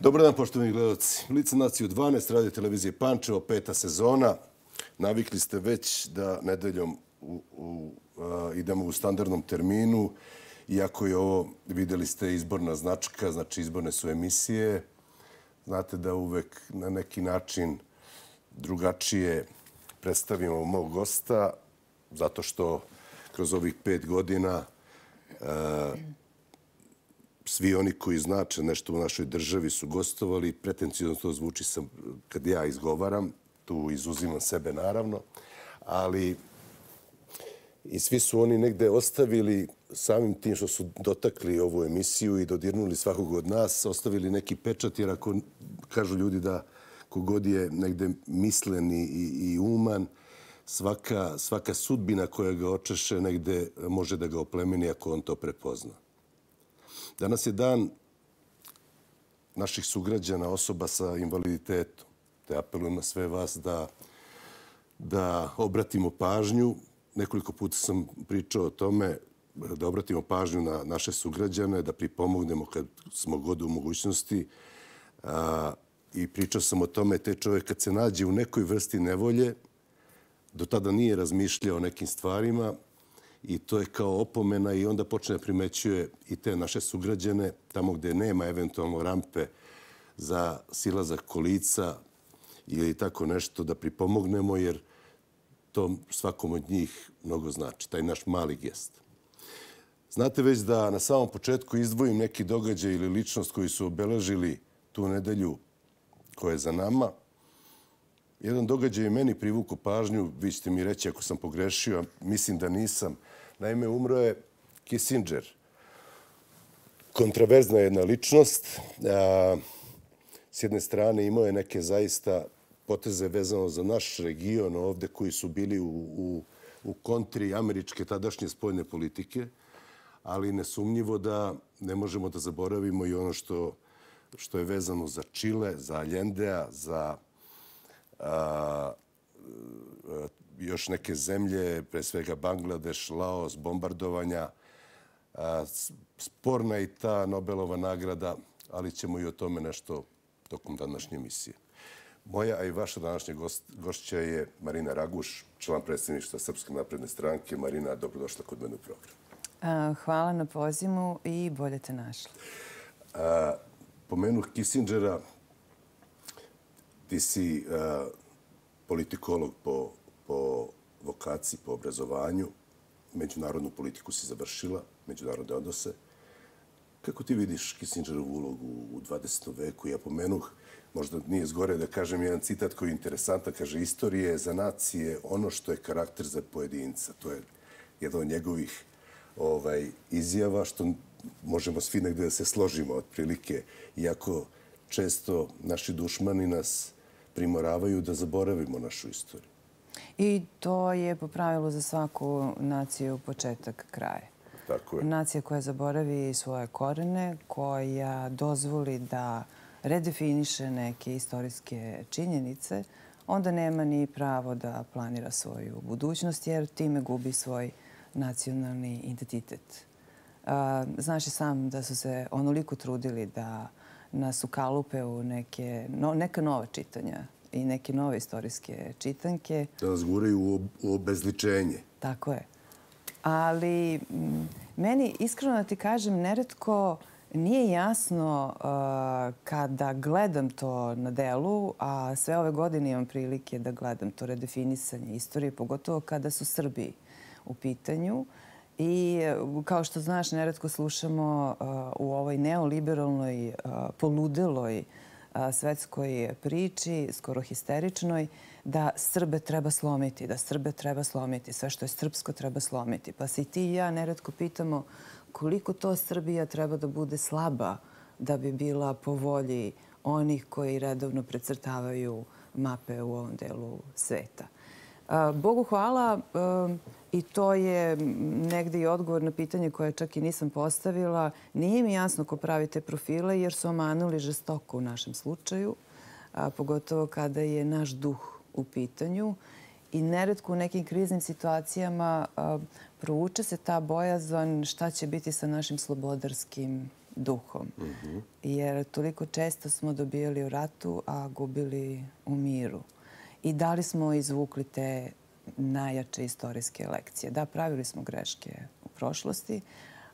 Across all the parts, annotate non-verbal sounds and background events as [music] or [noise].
Dobar dan, poštovani gledalci. Lica naciju 12, radio televizije Pančevo, peta sezona. Navikli ste već da nedeljom u u idemo u standardnom terminu. Iako je ovo, videli ste, izborna značka, znači izborne su emisije. Znate da uvek na neki način drugačije predstavimo mog gosta, zato što kroz ovih pet godina svi oni koji znače nešto u našoj državi su gostovali. Pretencijno to zvuči sam kad ja izgovaram. Tu izuzimam sebe naravno. Ali i svi su oni negde ostavili samim tim što su dotakli ovu emisiju i dodirnuli svakog od nas, ostavili neki pečat jer ako kažu ljudi da kogod je negde mislen i, i uman, svaka, svaka sudbina koja ga očeše negde može da ga oplemeni ako on to prepozna. Danas je dan naših sugrađana, osoba sa invaliditetom. Te apelujem na sve vas da, da obratimo pažnju. Nekoliko puta sam pričao o tome da obratimo pažnju na naše sugrađane, da pripomognemo kad smo god u mogućnosti. A, I pričao sam o tome, te čovjek kad se nađe u nekoj vrsti nevolje, do tada nije razmišljao o nekim stvarima, i to je kao opomena i onda počne da primećuje i te naše sugrađene tamo gde nema eventualno rampe za silazak kolica ili tako nešto da pripomognemo jer to svakom od njih mnogo znači, taj naš mali gest. Znate već da na samom početku izdvojim neki događaj ili ličnost koji su obeležili tu nedelju koja je za nama. Jedan događaj je meni privuku pažnju, vi ćete mi reći ako sam pogrešio, mislim da nisam. Naime, umro je Kissinger. Kontraverzna jedna ličnost. S jedne strane imao je neke zaista poteze vezano za naš region ovde koji su bili u, u, u kontri američke tadašnje spojne politike, ali nesumnjivo da ne možemo da zaboravimo i ono što, što je vezano za Čile, za Allendea, za a, još neke zemlje, pre svega Bangladeš, Laos, bombardovanja. Sporna je i ta Nobelova nagrada, ali ćemo i o tome nešto tokom današnje emisije. Moja, a i vaša današnja gošća je Marina Raguš, član predsjedništva Srpske napredne stranke. Marina, dobrodošla kod mene u program. Hvala na pozimu i bolje te našli. Pomenuh Kissingera, ti si politikolog po po vokaciji, po obrazovanju. Međunarodnu politiku si završila, međunarodne odnose. Kako ti vidiš Kissingerovu ulogu u 20. veku? Ja pomenuh, možda nije zgore da kažem jedan citat koji je interesantan, kaže istorije za nacije ono što je karakter za pojedinca. To je jedan od njegovih ovaj, izjava što možemo svi negdje da se složimo otprilike, iako često naši dušmani nas primoravaju da zaboravimo našu istoriju. I to je po pravilu za svaku naciju početak kraja. Tako je. Nacija koja zaboravi svoje korene, koja dozvoli da redefiniše neke istorijske činjenice, onda nema ni pravo da planira svoju budućnost, jer time gubi svoj nacionalni identitet. Znaš i sam da su se onoliko trudili da nas ukalupe u neka nova čitanja i neke nove istorijske čitanke. Da nas guraju u obezličenje. Tako je. Ali meni, iskreno da ti kažem, neretko nije jasno kada gledam to na delu, a sve ove godine imam prilike da gledam to redefinisanje istorije, pogotovo kada su Srbi u pitanju. I kao što znaš, neretko slušamo u ovoj neoliberalnoj, poludeloj svetskoj priči, skoro histeričnoj, da Srbe treba slomiti, da Srbe treba slomiti, sve što je srpsko treba slomiti. Pa se i ti i ja neretko pitamo koliko to Srbija treba da bude slaba da bi bila po volji onih koji redovno precrtavaju mape u ovom delu sveta. Bogu hvala, I to je negde i odgovor na pitanje koje čak i nisam postavila. Nije mi jasno ko pravi te profile jer su omanuli žestoko u našem slučaju, pogotovo kada je naš duh u pitanju. I neredko u nekim kriznim situacijama prouče se ta bojazan šta će biti sa našim slobodarskim duhom. Jer toliko često smo dobijali u ratu, a gubili u miru. I da li smo izvukli te najjače istorijske lekcije? Da, pravili smo greške u prošlosti,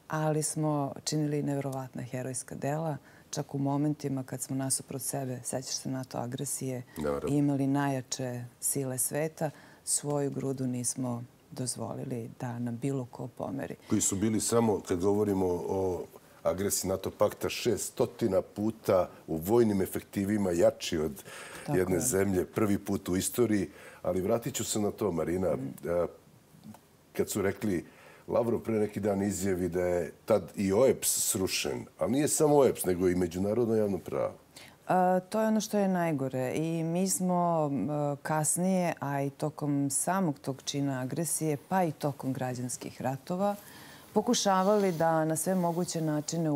ali smo činili nevjerovatna herojska dela. Čak u momentima kad smo nasuprot sebe, sećaš se NATO agresije, imali najjače sile sveta, svoju grudu nismo dozvolili da nam bilo ko pomeri. Koji su bili samo, kad govorimo o agresiji NATO pakta, šestotina puta u vojnim efektivima jači od jedne zemlje, prvi put u istoriji. Ali vratit ću se na to, Marina. E, kad su rekli Lavrov pre neki dan izjavi da je tad i OEPS srušen, ali nije samo OEPS, nego i međunarodno javno pravo. E, to je ono što je najgore. I mi smo e, kasnije, a i tokom samog tog čina agresije, pa i tokom građanskih ratova, pokušavali da na sve moguće načine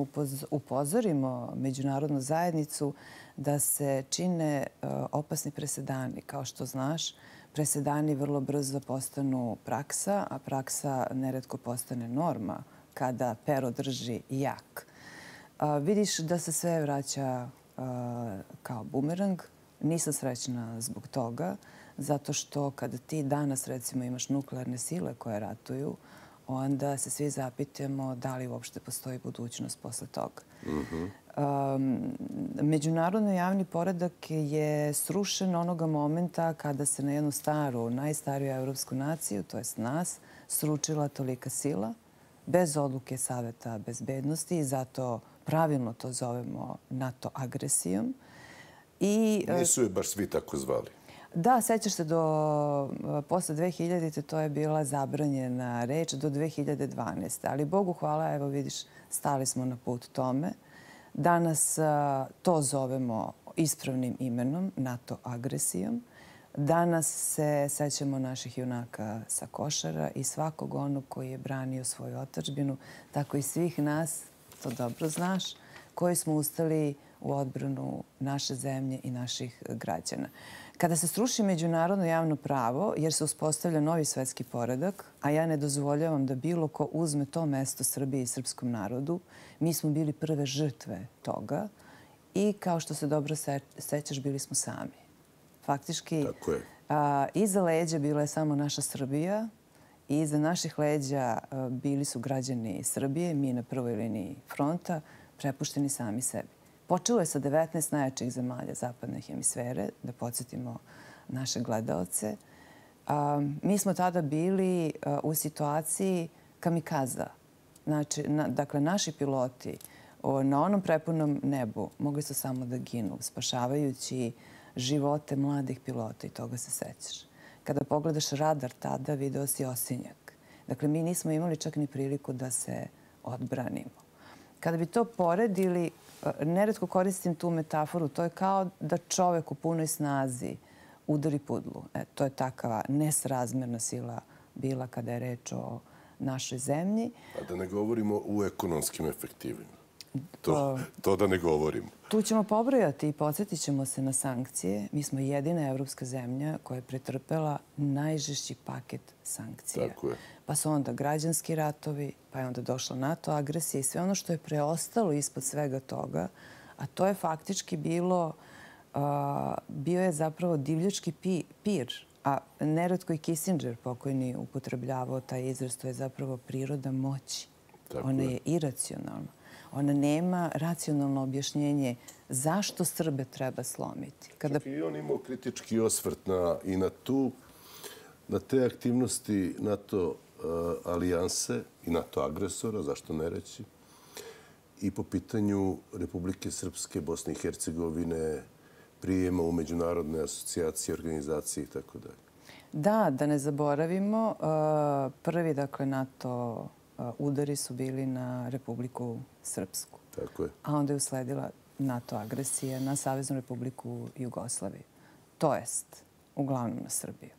upozorimo međunarodnu zajednicu da se čine opasni presedani. Kao što znaš, presedani vrlo brzo postanu praksa, a praksa neretko postane norma kada pero drži jak. Vidiš da se sve vraća kao bumerang. Nisam srećna zbog toga, zato što kada ti danas recimo imaš nuklearne sile koje ratuju, onda se svi zapitamo da li uopšte postoji budućnost posle toga. Mhm. Međunarodno javni poredak je srušen onoga momenta kada se na jednu staru, najstariju evropsku naciju, to jest nas, sručila tolika sila bez odluke Saveta bezbednosti i zato pravilno to zovemo NATO agresijom. I, e, Nisu je baš svi tako zvali. Da, sećaš se do posle 2000. to je bila zabranjena reč do 2012. Ali Bogu hvala, evo vidiš, stali smo na put tome. Danas to zovemo ispravnim imenom, NATO agresijom. Danas se sećamo naših junaka sa košara i svakog onog koji je branio svoju otačbinu, tako i svih nas to dobro znaš, koji smo ustali u odbranu naše zemlje i naših građana. Kada se sruši međunarodno javno pravo, jer se uspostavlja novi svetski poredak, a ja ne dozvoljavam da bilo ko uzme to mesto Srbiji i srpskom narodu, mi smo bili prve žrtve toga i kao što se dobro sećaš, bili smo sami. Faktički, iza leđa bila je samo naša Srbija, I iza naših leđa bili su građani Srbije, mi na prvoj liniji fronta, prepušteni sami sebi. Počelo je sa 19 najjačih zemalja zapadne hemisfere, da podsjetimo naše gledalce. Mi smo tada bili u situaciji kamikaza. Znači, dakle, naši piloti na onom prepunom nebu mogli su samo da ginu, spašavajući živote mladih pilota i toga se sećaš kada pogledaš radar tada, video si osinjak. Dakle, mi nismo imali čak ni priliku da se odbranimo. Kada bi to poredili, Eh, neretko koristim tu metaforu, to je kao da čovek u punoj snazi udari pudlu. E, to je takava nesrazmerna sila bila kada je reč o našoj zemlji. A da ne govorimo u ekonomskim efektivima. To, to da ne govorimo. Tu ćemo pobrojati i podsjetit ćemo se na sankcije. Mi smo jedina evropska zemlja koja je pretrpela najžešći paket sankcija. Tako je. Pa su onda građanski ratovi, pa je onda došla NATO agresija i sve ono što je preostalo ispod svega toga, a to je faktički bilo, bio je zapravo divljački pir, a neretko i Kissinger pokojni upotrebljavao taj izraz, to je zapravo priroda moći. Ona je iracionalna. Ona nema racionalno objašnjenje zašto Srbe treba slomiti. Kada... Čak i on imao kritički osvrt na, i na tu, na te aktivnosti NATO uh, alijanse i NATO agresora, zašto ne reći, i po pitanju Republike Srpske, Bosne i Hercegovine, prijema u međunarodne asocijacije, organizacije i tako dalje. Da, da ne zaboravimo, uh, prvi dakle NATO udari su bili na Republiku Srpsku. Tako je. A onda je usledila NATO agresija na Saveznu Republiku Jugoslaviju. To jest, uglavnom na Srbiju.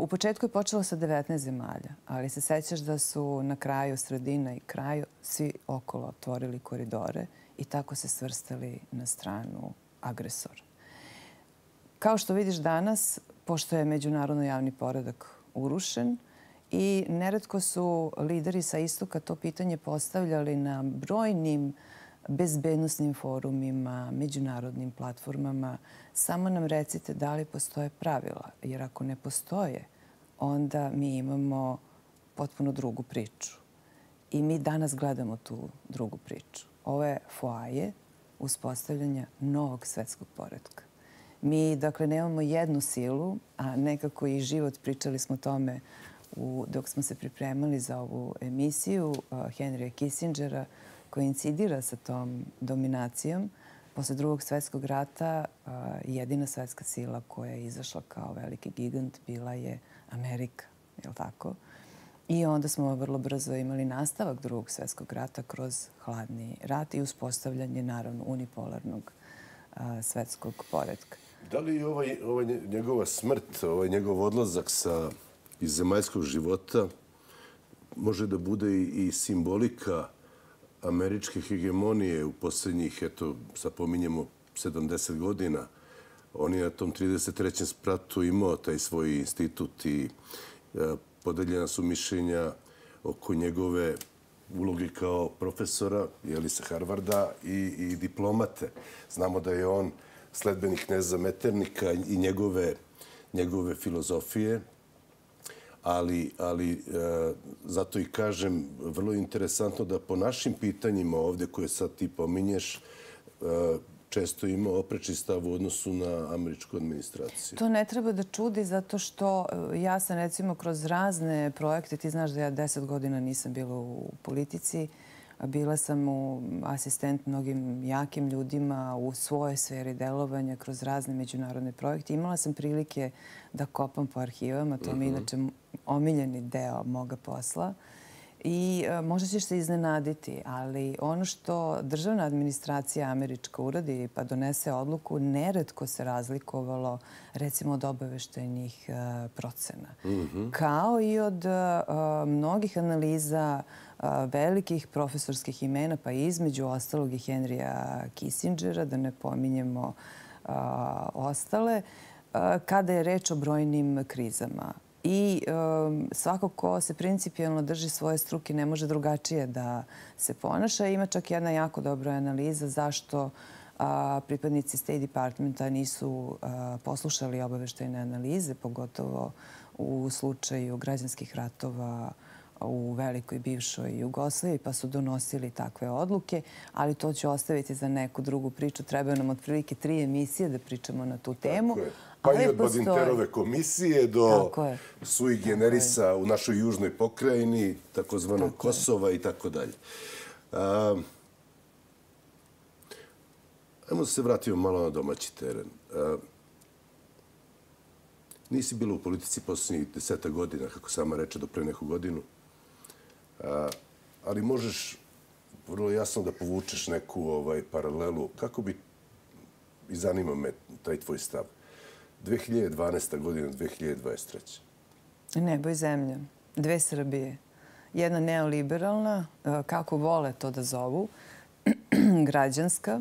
U početku je počelo sa 19 zemalja, ali se sećaš da su na kraju, sredina i kraju, svi okolo otvorili koridore i tako se svrstali na stranu agresora. Kao što vidiš danas, pošto je međunarodno javni poredak urušen i neretko su lideri sa istoka to pitanje postavljali na brojnim bezbednostnim forumima, međunarodnim platformama. Samo nam recite da li postoje pravila, jer ako ne postoje, onda mi imamo potpuno drugu priču. I mi danas gledamo tu drugu priču. Ovo je foaje uspostavljanja novog svetskog poredka. Mi, dakle, nemamo jednu silu, a nekako i život, pričali smo o u, dok smo se pripremali za ovu emisiju uh, Henrya Kissingera, koincidira sa tom dominacijom. Posle drugog svetskog rata uh, jedina svetska sila koja je izašla kao veliki gigant bila je Amerika. Je li tako? I onda smo vrlo brzo imali nastavak drugog svetskog rata kroz hladni rat i uspostavljanje, naravno, unipolarnog uh, svetskog poredka. Da li ovaj, ovaj njegova smrt, ovaj njegov odlazak sa, iz zemaljskog života može da bude i, i simbolika američke hegemonije u posljednjih, eto, sad 70 godina. On je na tom 33. spratu imao taj svoj institut i e, podeljena su mišljenja oko njegove uloge kao profesora jeli, sa Harvarda i, i diplomate. Znamo da je on sledbenih Neza Meternika i njegove, njegove filozofije, ali, ali e, zato i kažem, vrlo interesantno da po našim pitanjima ovdje koje sad ti pominješ, e, često ima opreči stav u odnosu na američku administraciju. To ne treba da čudi zato što eh, ja sam recimo kroz razne projekte, ti znaš da ja deset godina nisam bila u politici, Bila sam u asistent mnogim jakim ljudima u svojoj sferi delovanja kroz razne međunarodne projekte. Imala sam prilike da kopam po arhivama. To mi je mhm. inače omiljeni deo moga posla. I e, možda ćeš se iznenaditi, ali ono što državna administracija američka uradi pa donese odluku, neredko se razlikovalo recimo od obaveštajnih e, procena. Mhm. Kao i od e, mnogih analiza velikih profesorskih imena, pa između ostalog i Henrya Kissingera, da ne pominjemo ostale, kada je reč o brojnim krizama. I svako ko se principijalno drži svoje struke ne može drugačije da se ponaša. Ima čak jedna jako dobra analiza zašto pripadnici State Departmenta nisu poslušali obaveštajne analize, pogotovo u slučaju građanskih ratova u velikoj bivšoj Jugoslaviji, pa su donosili takve odluke, ali to ću ostaviti za neku drugu priču. Trebaju nam otprilike tri emisije da pričamo na tu temu. Pa i od Badinterove komisije do sui generisa u našoj južnoj pokrajini, takozvano Kosova i tako dalje. Ajmo da se vratimo malo na domaći teren. Nisi bilo u politici posljednjih deseta godina, kako sama reče, do pre neku godinu Eh, ali možeš vrlo jasno da povučeš neku ovaj paralelu. Kako bi, i zanima me taj tvoj stav, 2012. godina, 2023. Nebo i zemlja. Dve Srbije. Jedna neoliberalna, eh, kako vole to da zovu, [clears throat] građanska,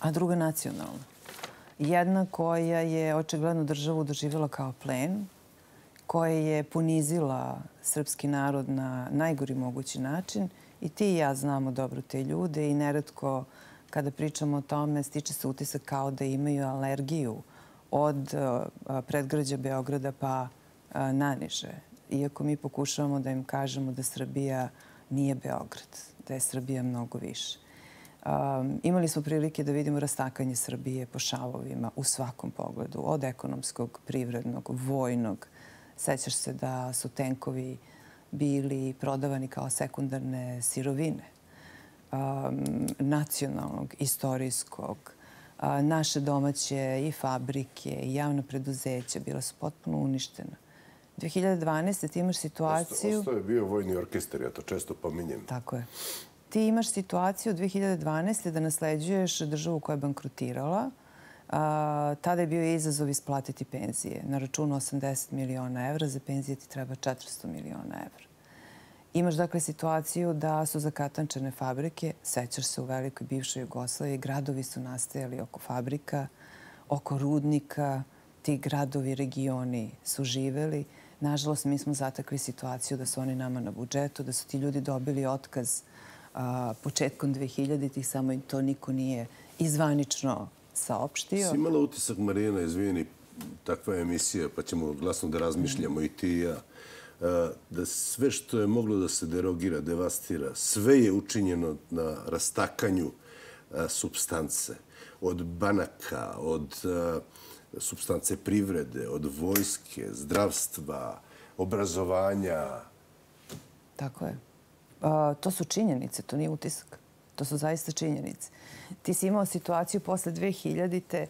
a druga nacionalna. Jedna koja je očigledno državu doživjela kao plen, koja je ponizila srpski narod na najgori mogući način. I ti i ja znamo dobro te ljude i neretko kada pričamo o tome stiče se utisak kao da imaju alergiju od e, predgrađa Beograda pa e, naniže. Iako mi pokušavamo da im kažemo da Srbija nije Beograd, da je Srbija mnogo više. Imali smo prilike da vidimo rastakanje Srbije po šavovima u svakom pogledu, od ekonomskog, privrednog, vojnog, Sećaš se da su tenkovi bili prodavani kao sekundarne sirovine um, nacionalnog, istorijskog. Naše domaće i fabrike i javna preduzeća bila su potpuno uništena. 2012. ti imaš situaciju... Ostao je bio vojni orkestar, ja to često pominjem. Tako je. Ti imaš situaciju 2012. da nasleđuješ državu koja je A, tada je bio izazov isplatiti penzije. Na računu 80 miliona evra, za penzije ti treba 400 miliona evra. Imaš dakle situaciju da su zakatančene fabrike, sećaš se u velikoj bivšoj Jugoslaviji, gradovi su nastajali oko fabrika, oko rudnika, ti gradovi, regioni su živeli. Nažalost, mi smo zatakli situaciju da su oni nama na budžetu, da su ti ljudi dobili otkaz početkom 2000-ih, samo im to niko nije izvanično saopštio. Si imala utisak, Marijana, izvijeni, takva emisija, pa ćemo glasno da razmišljamo i ti i ja, da sve što je moglo da se derogira, devastira, sve je učinjeno na rastakanju substance. Od banaka, od substance privrede, od vojske, zdravstva, obrazovanja. Tako je. To su činjenice, to nije utisak. To su zaista činjenice. Ti si imao situaciju posle 2000-te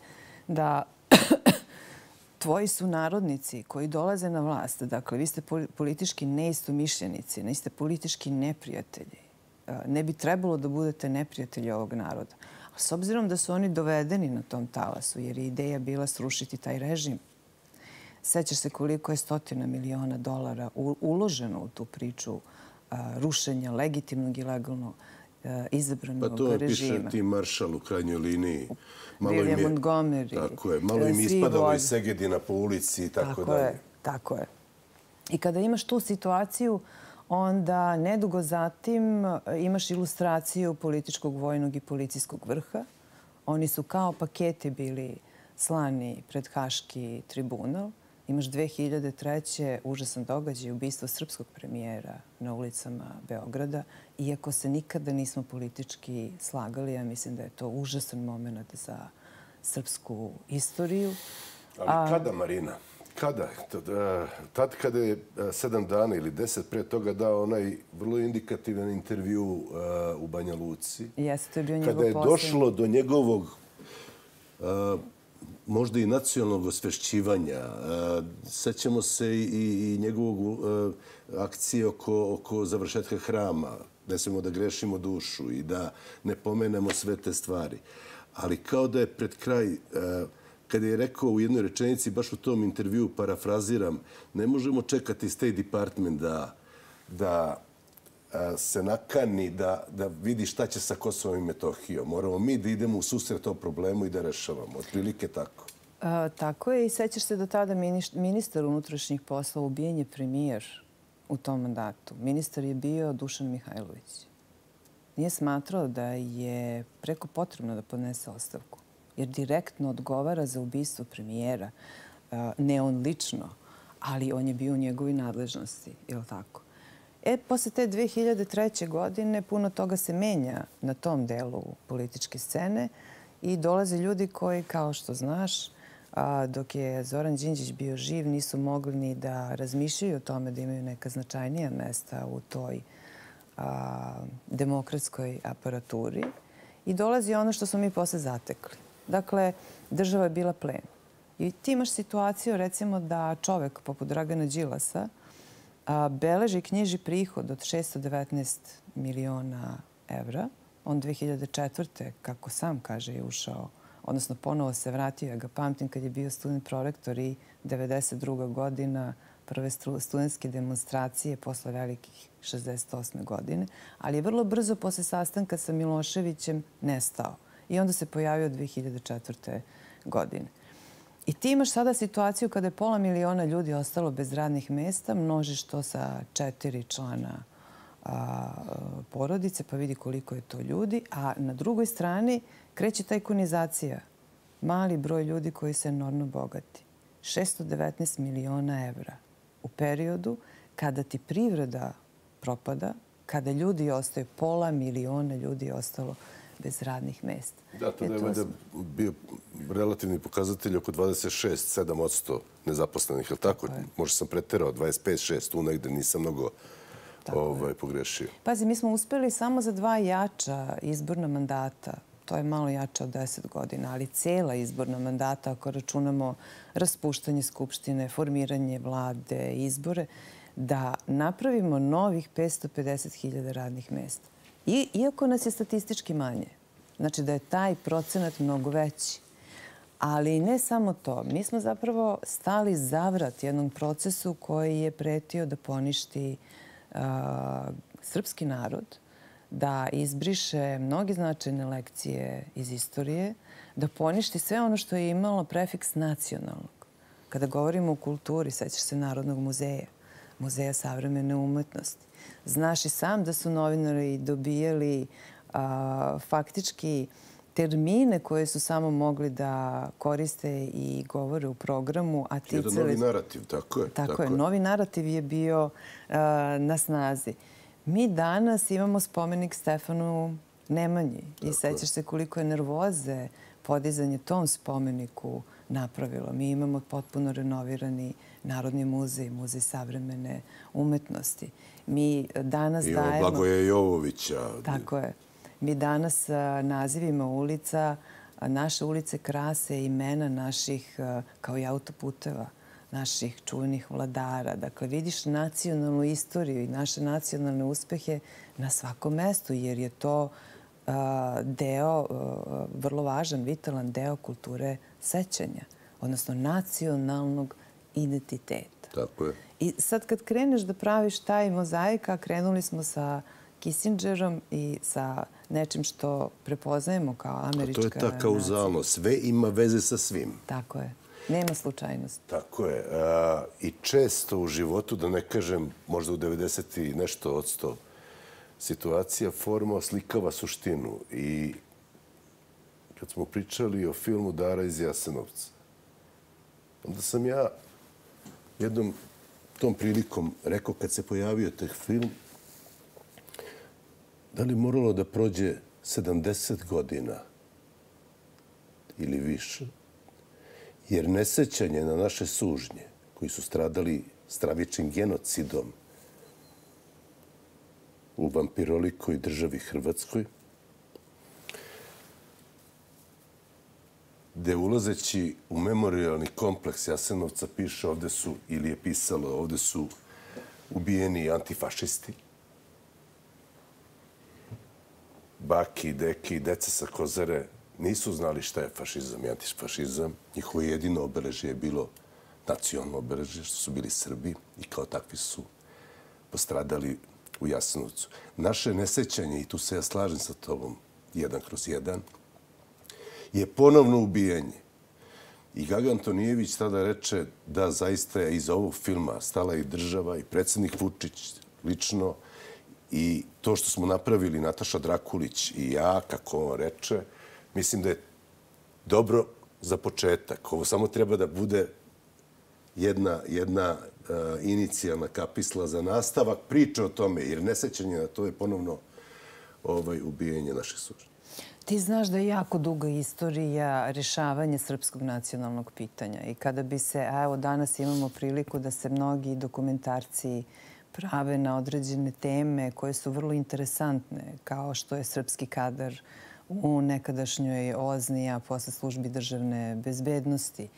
da [coughs] tvoji su narodnici koji dolaze na vlast, dakle, vi ste politički neistomišljenici, ne ste politički neprijatelji. Eh, ne bi trebalo da budete neprijatelji ovog naroda. A s obzirom da su oni dovedeni na tom talasu, jer je ideja bila srušiti taj režim, sećaš se koliko je stotina miliona dolara uloženo u tu priču eh, rušenja legitimnog i legalnog izabranog režima. Pa to piše ti maršal u krajnjoj liniji. William Montgomery. Tako je. Malo im ispadalo iz Segedina po ulici i tako dalje. Tako je. I kada imaš tu situaciju, onda nedugo zatim imaš ilustraciju političkog, vojnog i policijskog vrha. Oni su kao paketi bili slani pred Haški tribunal. Imaš 2003. užasan događaj ubistvo srpskog premijera na ulicama Beograda. Iako se nikada nismo politički slagali, ja mislim da je to užasan moment za srpsku istoriju. Ali kada, Marina? Kada? Tad kada je sedam dana ili deset pre toga dao onaj vrlo indikativan intervju u Banja Luci. Jeste, to je bio njegov Kada je došlo do njegovog možda i nacionalnog osvešćivanja. Sećamo se i njegovog e, akcije oko završetka hrama. Ne smemo da grešimo dušu i da ne pomenemo sve te stvari. Ali kao da je pred kraj e, kada je rekao u jednoj rečenici, baš u tom intervju, parafraziram, ne možemo čekati State Department da, da se nakani da, da vidi šta će sa Kosovom i Metohijom. Moramo mi da idemo u susret o problemu i da rešavamo. Otprilike tako. A, tako je i sećaš se da tada ministar unutrašnjih posla ubijen je premijer u tom mandatu. Ministar je bio Dušan Mihajlović. Nije smatrao da je preko potrebno da podnese ostavku jer direktno odgovara za ubistvo premijera. Ne on lično, ali on je bio u njegovi nadležnosti, je li tako? E, posle te 2003. godine puno toga se menja na tom delu političke scene i dolaze ljudi koji, kao što znaš, dok je Zoran Đinđić bio živ, nisu mogli ni da razmišljaju o tome da imaju neka značajnija mesta u toj demokratskoj aparaturi. I dolazi ono što smo mi posle zatekli. Dakle, država je bila plen. I ti imaš situaciju, recimo, da čovek poput Dragana Đilasa beleži knjiži prihod od 619 miliona evra. On 2004. kako sam kaže, je ušao, odnosno ponovo se vratio. Ja ga pamtim kad je bio student prorektor i 92. godina prve studentske demonstracije posle velikih 68. godine. Ali je vrlo brzo posle sastanka sa Miloševićem nestao i onda se pojavio 2004. godine. I ti imaš sada situaciju kada je pola miliona ljudi ostalo bez radnih mesta, množiš to sa četiri člana porodice, pa vidi koliko je to ljudi. A na drugoj strani kreće ta ikonizacija. Mali broj ljudi koji se enormno bogati. 619 miliona evra u periodu kada ti privreda propada, kada ljudi ostaju, pola miliona ljudi je ostalo bez radnih mesta. Da, to je da bio relativni pokazatelj oko 26-7% nezaposlenih, je li tako? Možda sam preterao 25-6, tu negde nisam mnogo ovaj, pogrešio. Pazi, mi smo uspeli samo za dva jača izborna mandata. To je malo jače od 10 godina, ali cijela izborna mandata, ako računamo raspuštanje skupštine, formiranje vlade, izbore, da napravimo novih 550.000 radnih mesta. Iako nas je statistički manje, znači da je taj procenat mnogo veći. Ali ne samo to. Mi smo zapravo stali zavrat jednom procesu koji je pretio da poništi srpski narod, da izbriše mnogi značajne lekcije iz istorije, da poništi sve ono što je imalo prefiks nacionalnog. Kada govorimo o kulturi, sećaš se Narodnog muzeja, Muzeja savremene umetnosti. Znaš i sam da su novinari dobijali faktički termine koje su samo mogli da koriste i govore u programu. A ti Jedan novi narativ, tako je. Tako, je. Novi narativ je bio na snazi. Mi danas imamo spomenik Stefanu Nemanji i sećaš se koliko je nervoze podizanje tom spomeniku napravilo. Mi imamo potpuno renovirani Narodni muzej, muzej savremene umetnosti. Mi danas dajemo... Imamo Blagoje Jovovića. Tako je. Mi danas nazivima ulica, naše ulice krase imena naših, kao i autoputeva, naših čuvenih vladara. Dakle, vidiš nacionalnu istoriju i naše nacionalne uspehe na svakom mestu, jer je to deo, vrlo važan, vitalan deo kulture sećanja, odnosno nacionalnog identiteta. Tako je. I sad kad kreneš da praviš taj mozaika, krenuli smo sa Kissingerom i sa nečim što prepoznajemo kao američka... A to je ta kauzalno. Sve ima veze sa svim. Tako je. Nema slučajnosti. Tako je. I često u životu, da ne kažem možda u 90. i nešto od 100 situacija, forma oslikava suštinu. I kad smo pričali o filmu Dara iz Jasenovca, onda sam ja jednom tom prilikom rekao kad se pojavio taj film, da li moralo da prođe 70 godina ili više, jer nesećanje na naše sužnje koji su stradali stravičnim genocidom u vampirolikoj državi Hrvatskoj, gde ulazeći u memorialni kompleks Jasenovca piše ovde su, ili je pisalo, ovde su ubijeni antifašisti, baki, deki, deca sa kozare nisu znali šta je fašizam i antifašizam. Njihovo jedino obeležje je bilo nacionalno obeležje, što su bili Srbi i kao takvi su postradali u Jasenovcu. Naše nesećanje, i tu se ja slažem sa tobom, jedan kroz jedan, je ponovno ubijanje. I Gaga Antonijević tada reče da zaista je iz ovog filma stala i država i predsjednik Vučić lično i to što smo napravili Nataša Drakulić i ja, kako on reče, mislim da je dobro za početak. Ovo samo treba da bude jedna, jedna uh, inicijalna kapisla za nastavak priče o tome, jer nesećanje na to je ponovno ovaj, ubijanje naših sužnja. Ti znaš da je jako duga istorija rješavanja srpskog nacionalnog pitanja i kada bi se, a evo danas imamo priliku da se mnogi dokumentarci prave na određene teme koje su vrlo interesantne, kao što je srpski kadar u nekadašnjoj OZNI, a posle službi državne bezbednosti.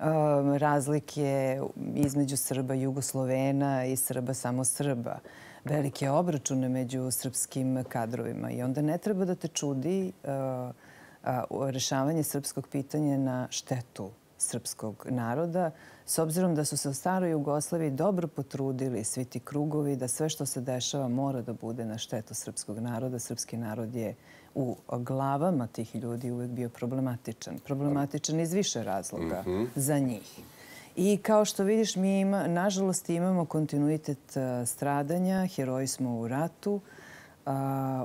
Ehm, razlike između Srba Jugoslovena i Srba samo Srba velike obračune među srpskim kadrovima. I onda ne treba da te čudi uh, rešavanje srpskog pitanja na štetu srpskog naroda, s obzirom da su se u staroj Jugoslaviji dobro potrudili svi ti krugovi, da sve što se dešava mora da bude na štetu srpskog naroda. Srpski narod je u glavama tih ljudi uvek bio problematičan. Problematičan iz više razloga mhm. za njih. I kao što vidiš, mi ima, nažalost imamo kontinuitet e, stradanja, heroji smo u ratu, e,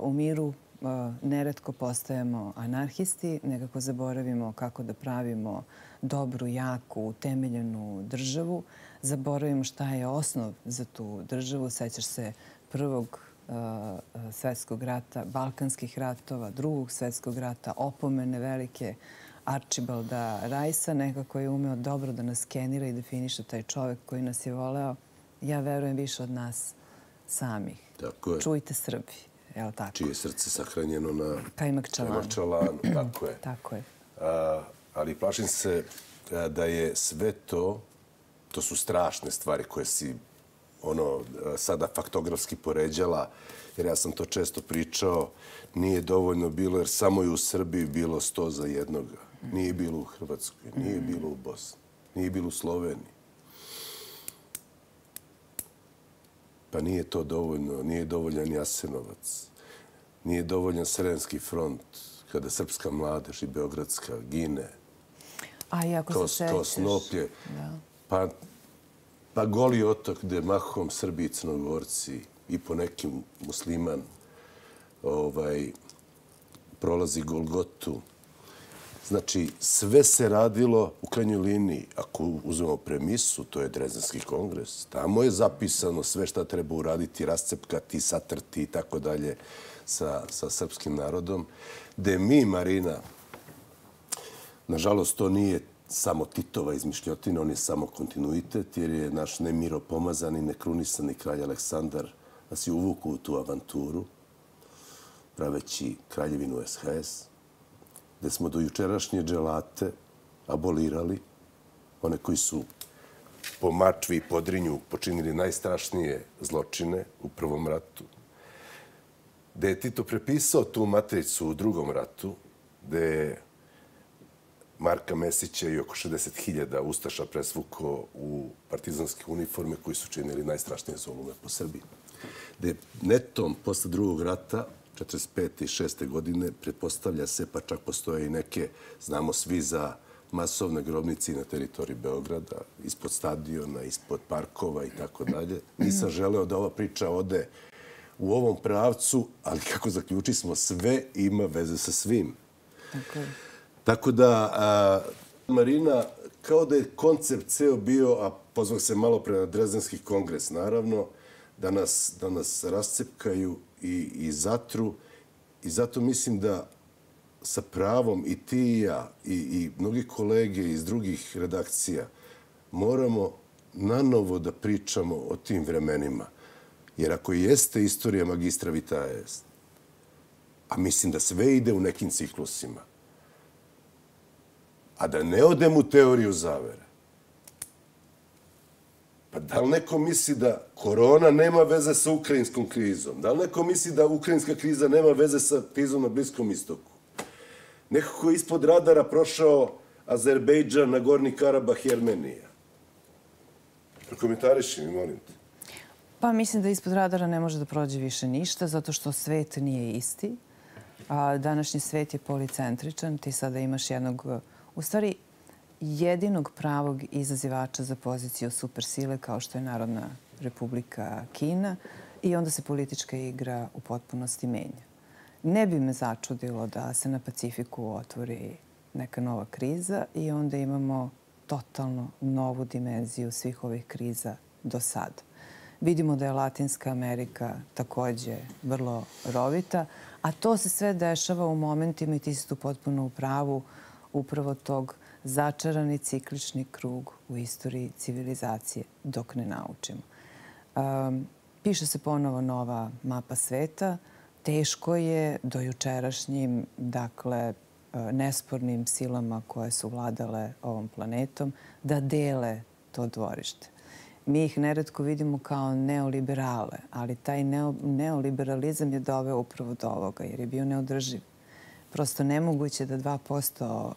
u miru e, neretko postajemo anarhisti, nekako zaboravimo kako da pravimo dobru, jaku, utemeljenu državu, zaboravimo šta je osnov za tu državu. Sećaš se prvog svetskog rata, balkanskih ratova, drugog svetskog rata, opomene velike, Archibalda Rajsa, nekako je umeo dobro da nas skenira i definiše taj čovek koji nas je voleo. Ja verujem više od nas samih. Tako je. Čujte Srbi. Evo tako. Čije srce sahranjeno na Kajmak Čalanu. Čalanu. Tako [clears throat] je. tako je. A, ali plašim se da je sve to, to su strašne stvari koje si ono sada faktografski poređala, jer ja sam to često pričao, nije dovoljno bilo, jer samo je u Srbiji bilo sto za jednoga Nije bilo u Hrvatskoj, nije bilo u Bosni, nije bilo u Sloveniji. Pa nije to dovoljno, nije dovoljan Jasenovac, nije dovoljan Srenski front, kada srpska mladež i beogradska gine. A i ako To, se to sećaš... snoplje. Da. Pa, pa goli otok gde mahom Srbi i Crnogorci i po nekim musliman ovaj, prolazi Golgotu. Znači, sve se radilo u krajnjoj liniji. Ako uzmemo premisu, to je Drezdenski kongres. Tamo je zapisano sve šta treba uraditi, rascepkati, satrti i tako dalje sa, sa srpskim narodom. Gde mi, Marina, Nažalost, to nije samo Titova izmišljotina, on je samo kontinuitet, jer je naš nemiro pomazani, nekrunisani kralj Aleksandar nas je uvuku u tu avanturu, praveći kraljevinu SHS, gde smo do jučerašnje dželate abolirali, one koji su po mačvi i podrinju počinili najstrašnije zločine u prvom ratu, gde je Tito prepisao tu matricu u drugom ratu, gde je Marka Mesića i oko 60.000 Ustaša presvuko u partizanske uniforme koji su činili najstrašnije zolume po Srbiji. Da netom posle drugog rata, 45. i 6. godine, pretpostavlja se, pa čak postoje i neke, znamo svi za masovne grobnice na teritoriji Beograda, ispod stadiona, ispod parkova i tako dalje. Nisam želeo da ova priča ode u ovom pravcu, ali kako zaključi smo, sve ima veze sa svim. Tako je. Tako da, a, Marina, kao da je koncept ceo bio, a pozvao se malo pre na Drezdenski kongres, naravno, da nas, da nas rascepkaju i, i zatru. I zato mislim da sa pravom i ti i ja i, i mnogi kolege iz drugih redakcija moramo nanovo da pričamo o tim vremenima. Jer ako jeste istorija magistra Vitajes, a mislim da sve ide u nekim ciklusima, a da ne odem u teoriju zavere. Pa da li neko misli da korona nema veze sa ukrajinskom krizom? Da li neko misli da ukrajinska kriza nema veze sa krizom na Bliskom istoku? Nekako je ispod radara prošao Azerbejdžan, Nagorni Karabah i Armenija. Prokomentariši mi, molim te. Pa mislim da ispod radara ne može da prođe više ništa, zato što svet nije isti. A današnji svet je policentričan. Ti sada imaš jednog, u stvari, jedinog pravog izazivača za poziciju supersile kao što je Narodna republika Kina i onda se politička igra u potpunosti menja. Ne bi me začudilo da se na Pacifiku otvori neka nova kriza i onda imamo totalno novu dimenziju svih ovih kriza do sada. Vidimo da je Latinska Amerika takođe vrlo rovita, a to se sve dešava u momentima i ti si tu potpuno u pravu upravo tog začarani ciklični krug u istoriji civilizacije dok ne naučimo. Um, piše se ponovo nova mapa sveta. Teško je do jučerašnjim, dakle, uh, nespornim silama koje su vladale ovom planetom da dele to dvorište. Mi ih neredko vidimo kao neoliberale, ali taj neoliberalizam je doveo upravo do ovoga jer je bio neodrživ. Prosto nemoguće da 2%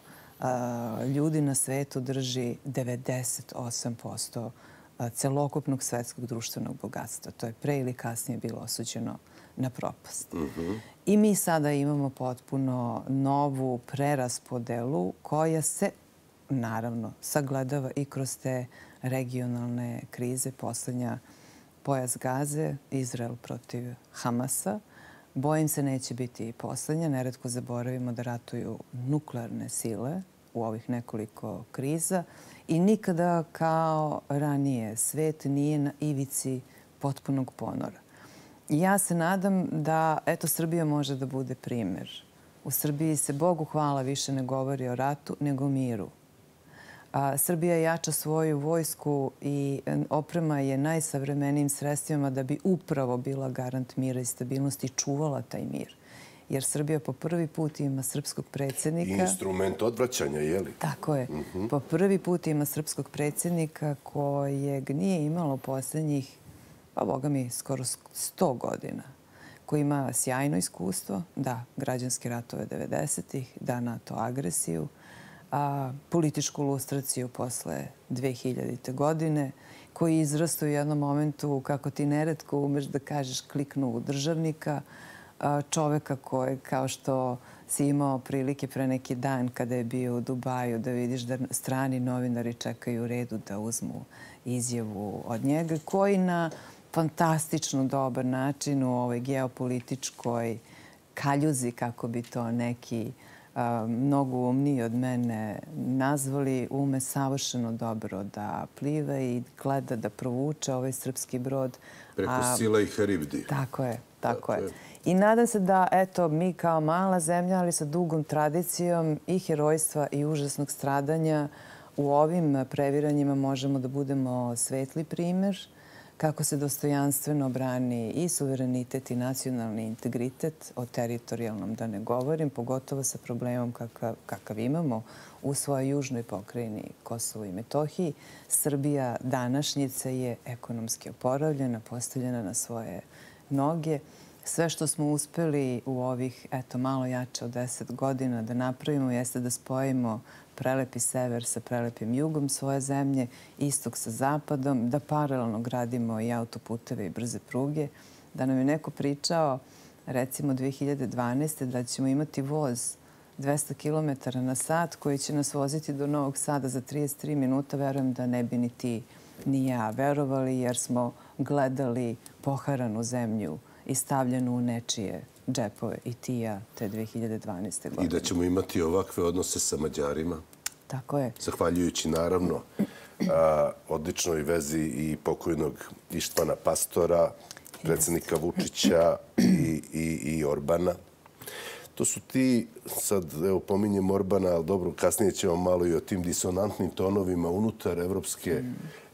ljudi na svetu drži 98% celokupnog svetskog društvenog bogatstva. To je pre ili kasnije bilo osuđeno na propast. I mi sada imamo potpuno novu preraspodelu koja se, naravno, sagledava i kroz te regionalne krize. Poslednja pojas Gaze, Izrael protiv Hamasa. Bojim se neće biti i poslednja. Neredko zaboravimo da ratuju nuklearne sile u ovih nekoliko kriza i nikada kao ranije svet nije na ivici potpunog ponora. Ja se nadam da eto Srbija može da bude primjer. U Srbiji se Bogu hvala više ne govori o ratu nego miru. A, Srbija jača svoju vojsku i oprema je najsavremenijim sredstvima da bi upravo bila garant mira i stabilnosti i čuvala taj mir jer Srbija po prvi put ima srpskog predsjednika. Instrument odvraćanja, je li? Tako je. Po prvi put ima srpskog predsjednika kojeg nije imalo posljednjih, pa boga mi, skoro sto godina koji ima sjajno iskustvo, da, građanske ratove 90-ih, da NATO agresiju, političku lustraciju posle 2000. godine, koji izrastu u jednom momentu, kako ti neretko umeš da kažeš, kliknu u državnika, čoveka koje, kao što si imao prilike pre neki dan kada je bio u Dubaju, da vidiš da strani novinari čekaju u redu da uzmu izjavu od njega, koji na fantastično dobar način u ovoj geopolitičkoj kaljuzi, kako bi to neki mnogo umniji od mene nazvali, ume savršeno dobro da pliva i gleda da provuče ovaj srpski brod. Preko Sila i Haribdi. Tako je, tako je. I nadam se da, eto, mi kao mala zemlja, ali sa dugom tradicijom i herojstva i užasnog stradanja, u ovim previranjima možemo da budemo svetli primjer kako se dostojanstveno brani i suverenitet i nacionalni integritet, o teritorijalnom da ne govorim, pogotovo sa problemom kakav imamo u svojoj južnoj pokrajini Kosovo i Metohiji. Srbija današnjica je ekonomski oporavljena, postavljena na svoje noge. Sve što smo uspeli u ovih eto, malo jače od deset godina da napravimo jeste da spojimo prelepi sever sa prelepim jugom svoje zemlje, istok sa zapadom, da paralelno gradimo i autoputeve i brze pruge. Da nam je neko pričao, recimo 2012. da ćemo imati voz 200 km na sat koji će nas voziti do Novog Sada za 33 minuta, verujem da ne bi ni ti ni ja verovali jer smo gledali poharanu zemlju i stavljenu u nečije džepove i tija te 2012. godine. I da ćemo imati ovakve odnose sa Mađarima. Tako je. Zahvaljujući, naravno, odličnoj vezi i pokojnog Ištvana Pastora, predsjednika Vučića i Orbana. To su ti, sad evo pominjem Orbana, ali dobro, kasnije ćemo malo i o tim disonantnim tonovima unutar Evropske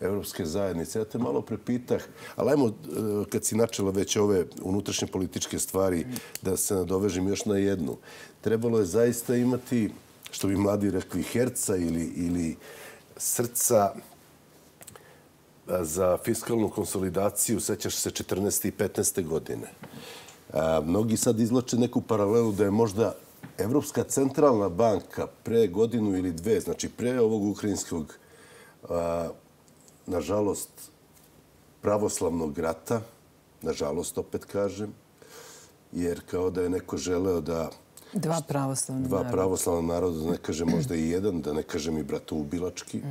Evropske zajednice. Ja te malo prepitah, ali ajmo, e, kad si načela već ove unutrašnje političke stvari, da se nadovežim još na jednu. Trebalo je zaista imati, što bi mladi rekli, herca ili srca e, za fiskalnu konsolidaciju, sećaš se 14. i 15. godine. Mnogi sad izlače neku paralelu da je možda Evropska centralna banka pre godinu ili dve, znači pre ovog ukrajinskog nažalost, pravoslavnog rata, nažalost, opet kažem, jer kao da je neko želeo da... Dva pravoslavna naroda. Dva pravoslavna naroda, da ne kažem možda i jedan, da ne kažem i bratoubilački.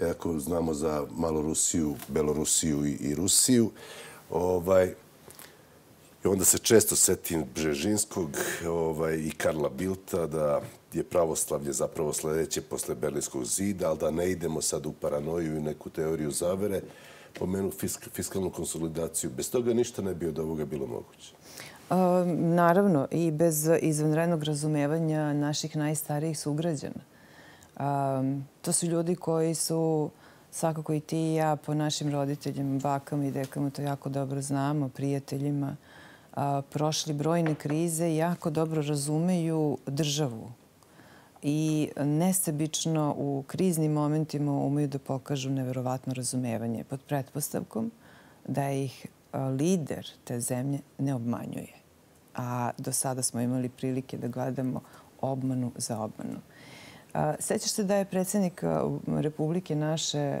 Iako znamo za Malorusiju, Belorusiju i Rusiju. Ovaj, I onda se često setim Bžežinskog ovaj, i Karla Bilta da je pravoslavlje zapravo sledeće posle Berlinskog zida, ali da ne idemo sad u paranoju i neku teoriju zavere, pomenu fiskalnu konsolidaciju. Bez toga ništa ne bi od ovoga bilo moguće. Naravno, i bez izvanrednog razumevanja naših najstarijih sugrađana. To su ljudi koji su, svakako i ti i ja, po našim roditeljima, bakama i dekama, to jako dobro znamo, prijateljima, prošli brojne krize jako dobro razumeju državu. I nesebično u kriznim momentima umeju da pokažu neverovatno razumevanje pod pretpostavkom da ih lider te zemlje ne obmanjuje. A do sada smo imali prilike da gledamo obmanu za obmanu. Sećaš se da je predsjednik Republike naše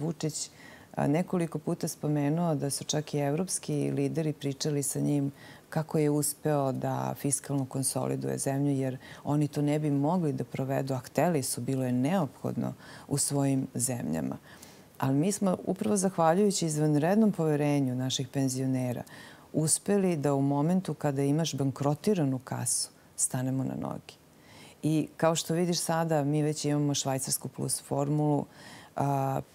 Vučić nekoliko puta spomenuo da su čak i evropski lideri pričali sa njim kako je uspeo da fiskalno konsoliduje zemlju, jer oni to ne bi mogli da provedu, a hteli su, bilo je neophodno u svojim zemljama. Ali mi smo upravo zahvaljujući izvanrednom poverenju naših penzionera uspeli da u momentu kada imaš bankrotiranu kasu stanemo na nogi. I kao što vidiš sada, mi već imamo švajcarsku plus formulu,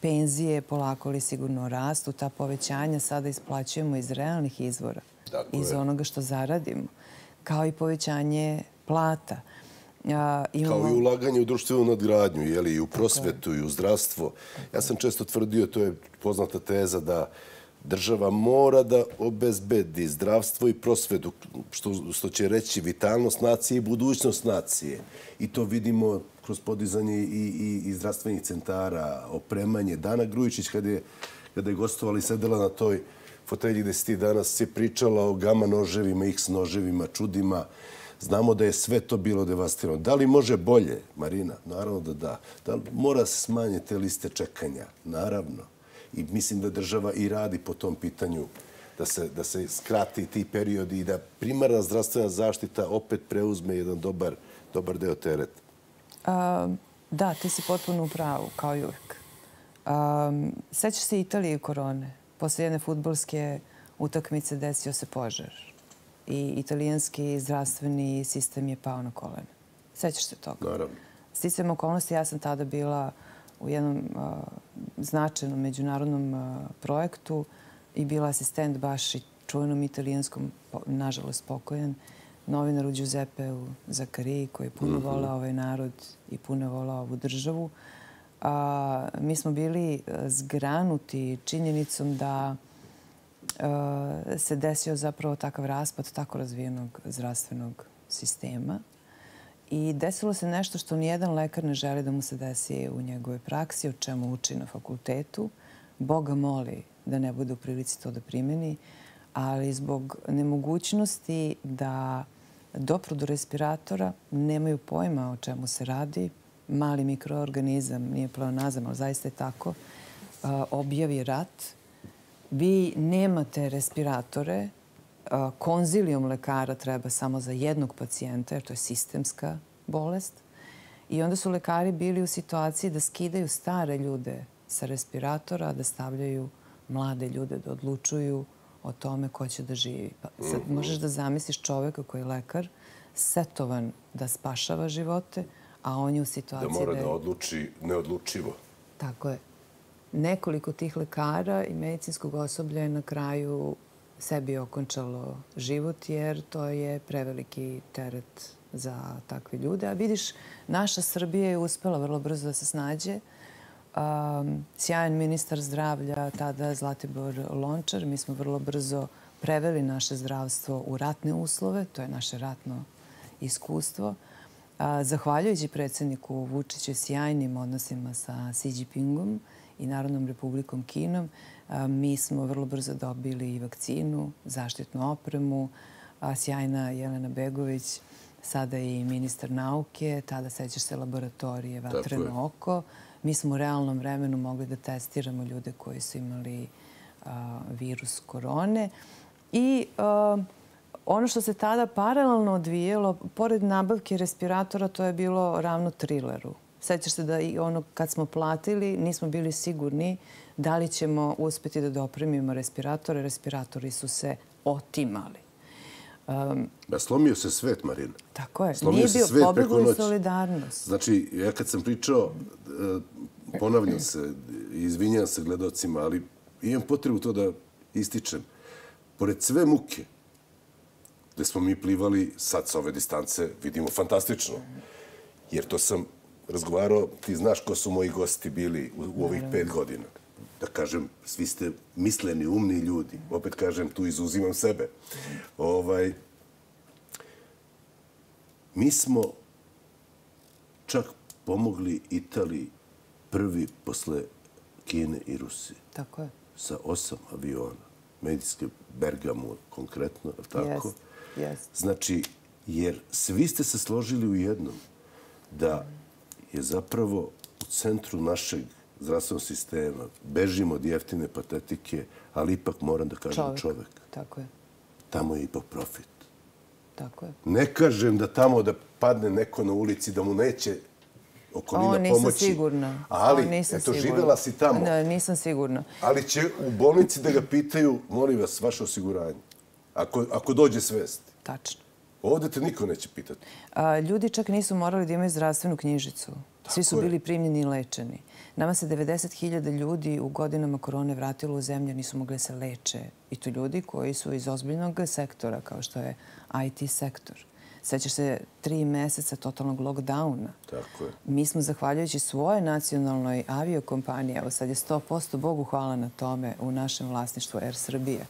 penzije polako li sigurno rastu, ta povećanja sada isplaćujemo iz realnih izvora, iz onoga što zaradimo, kao i povećanje plata. Kao i ulaganje u društvenu nadgradnju, i u prosvetu, i u zdravstvo. Ja sam često tvrdio, to je poznata teza, da država mora da obezbedi zdravstvo i prosvedu, što će reći vitalnost nacije i budućnost nacije. I to vidimo kroz podizanje i zdravstvenih centara, opremanje. Dana Grujičić, kada je gostovala i sedela na toj fotelji gde si ti danas, si pričala o gama noževima, x noževima, čudima. Znamo da je sve to bilo devastirano. Da li može bolje, Marina? Naravno da da. Da li mora se smanjiti liste čekanja? Naravno. I mislim da država i radi po tom pitanju da se, da se skrati ti periodi i da primarna zdravstvena zaštita opet preuzme jedan dobar, dobar deo tereta. Da, ti si potpuno u pravu, kao i uvek. Um, sećaš se Italije i korone. Posle jedne futbolske utakmice desio se požar i italijanski zdravstveni sistem je pao na kolene. Sećaš se toga? Naravno. Sticam okolnosti, ja sam tada bila u jednom značajnom međunarodnom projektu i bila asistent baš i čuvenom italijanskom, nažalost pokojan, novinaru Giuseppe u Zakariji koji je puno mhm. volao ovaj narod i puno volao ovu državu. A, mi smo bili e, zgranuti činjenicom da e, se desio zapravo takav raspad tako razvijenog zdravstvenog sistema. I desilo se nešto što nijedan lekar ne želi da mu se desi u njegovoj praksi, o čemu uči na fakultetu. Boga moli da ne bude u prilici to da primeni, ali zbog nemogućnosti da dopru do respiratora, nemaju pojma o čemu se radi, mali mikroorganizam, nije pleonazam, ali zaista je tako, e, objavi rat. Vi nemate respiratore, konzilijom lekara treba samo za jednog pacijenta, jer to je sistemska bolest. I onda su lekari bili u situaciji da skidaju stare ljude sa respiratora, da stavljaju mlade ljude da odlučuju o tome ko će da živi. Pa sad mhm. možeš da zamisliš čoveka koji je lekar, setovan da spašava živote, a on je u situaciji da... Da mora da odluči neodlučivo. Tako je. Nekoliko tih lekara i medicinskog osoblja je na kraju sebi okončalo život, jer to je preveliki teret za takve ljude. A vidiš, naša Srbija je uspela vrlo brzo da se snađe. Um, sjajan ministar zdravlja, tada Zlatibor Lončar. Mi smo vrlo brzo preveli naše zdravstvo u ratne uslove. To je naše ratno iskustvo. Zahvaljujući predsjedniku Vučiću sjajnim odnosima sa Xi Jinpingom i Narodnom republikom Kinom, mi smo vrlo brzo dobili i vakcinu, zaštitnu opremu. Sjajna Jelena Begović, sada i ministar nauke, tada sećaš se laboratorije Vatreno oko mi smo u realnom vremenu mogli da testiramo ljude koji su imali virus korone. I ono što se tada paralelno odvijelo, pored nabavke respiratora, to je bilo ravno trileru. Sjećaš se da i ono kad smo platili, nismo bili sigurni da li ćemo uspjeti da dopremimo respiratore. Respiratori su se otimali. Um, slomio se svet, Marina. Tako je. Nije bio pobjegli solidarnost. Znači, ja kad sam pričao, e, ponavljam se, izvinjam se gledocima, ali imam potrebu to da ističem. Pored sve muke, gde smo mi plivali, sad sa ove distance vidimo fantastično. Jer to sam razgovarao, ti znaš ko su moji gosti bili u, ovih pet godina. Da kažem, svi ste misleni, umni ljudi. Opet kažem, tu izuzimam sebe. Ovaj, mi smo čak pomogli Italiji prvi posle Kine i Rusije. Tako je. Sa osam aviona. Medijske Bergamo konkretno, tako? Znači, jer svi ste se složili u jednom da je zapravo u centru našeg zdravstvenog sistema, bežimo od jeftine patetike, ali ipak moram da kažem čovek. Tako je. Tamo je ipak profit. Tako je. Ne kažem da tamo da padne neko na ulici, da mu neće okolina pomoći. O, nisam sigurna. Ali, eto, živjela si tamo. Ne, nisam sigurna. Ali će u bolnici da ga pitaju, molim vas, vaše osiguranje. Ako, ako dođe svest. Tačno. Ovdje te niko neće pitati. Ljudi čak nisu morali da imaju zdravstvenu knjižicu. Svi su bili primljeni i lečeni. Nama se 90.000 ljudi u godinama korone vratilo u zemlju, nisu mogli se leče. I to ljudi koji su iz ozbiljnog sektora, kao što je IT sektor. Sećaš se tri meseca totalnog lockdowna. Tako je. Mi smo, zahvaljujući svoje nacionalnoj aviokompaniji, evo sad je 100% Bogu hvala na tome u našem vlasništvu Air Srbije,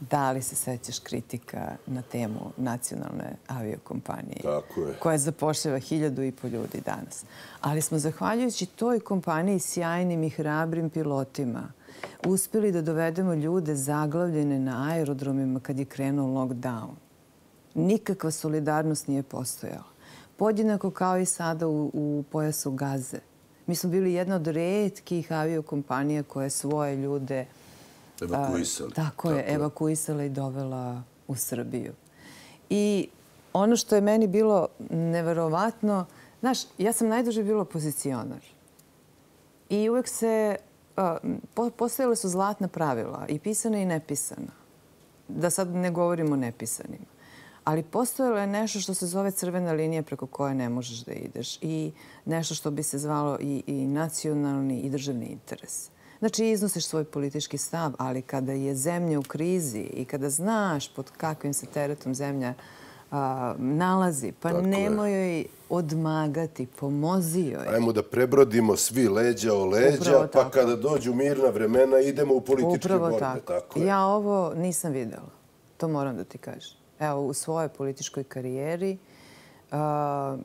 Da li se sećaš kritika na temu nacionalne aviokompanije? Tako je. Koja zapošljava hiljadu i po ljudi danas. Ali smo, zahvaljujući toj kompaniji sjajnim i hrabrim pilotima, uspjeli da dovedemo ljude zaglavljene na aerodromima kad je krenuo lockdown. nikakva solidarnost nije postojala. Podjednako kao i sada u, u pojasu Gaze. Mi smo bili jedna od redkih aviokompanija koje svoje ljude evakuisali. tako je, evakuisala i dovela u Srbiju. I ono što je meni bilo neverovatno, znaš, ja sam najduže bila pozicionar. I uvek se, postojale su zlatna pravila, i pisana i nepisana. Da sad ne govorimo o nepisanima. Ali postojalo je nešto što se zove crvena linija preko koje ne možeš da ideš. I nešto što bi se zvalo i, i nacionalni i državni interes. Znači, iznosiš svoj politički stav, ali kada je zemlja u krizi i kada znaš pod kakvim se teretom zemlja nalazi, pa nemoj joj odmagati, pomozi joj. Ajmo da prebrodimo svi leđa o leđa, pa kada dođu mirna vremena idemo u političke borbe. Tako. tako ja ovo nisam videla. To moram da ti kažem. Evo, u svojoj političkoj karijeri,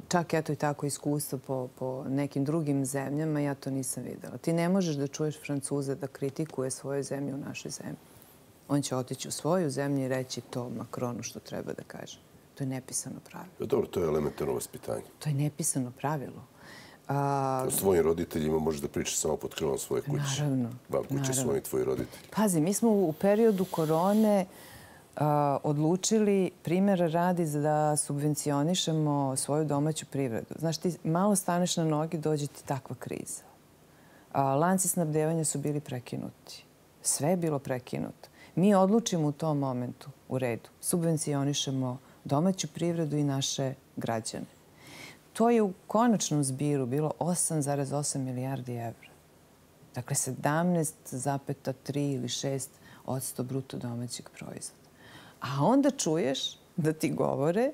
čak eto i tako iskustvo po, po nekim drugim zemljama, ja to nisam videla. Ti ne možeš da čuješ Francuze da kritikuje svoju zemlju u našoj zemlji. On će otići u svoju zemlju i reći to Makronu što treba da kaže. To je nepisano pravilo. Dobro, to je elementarno vaspitanje. To je nepisano pravilo. A... O svojim roditeljima možeš da pričaš samo pod krilom svoje kuće. Naravno. Vam kuće svoji tvoji roditelji. Pazi, mi smo u periodu korone odlučili primjer radi da subvencionišemo svoju domaću privredu. Znaš, ti malo staneš na nogi, dođe ti takva kriza. Lanci snabdevanja su bili prekinuti. Sve je bilo prekinuto. Mi odlučimo u tom momentu, u redu, subvencionišemo domaću privredu i naše građane. To je u konačnom zbiru bilo 8,8 milijardi evra. Dakle, 17,3 ili 6 odsto bruto domaćeg proizvoda. A onda čuješ da ti govore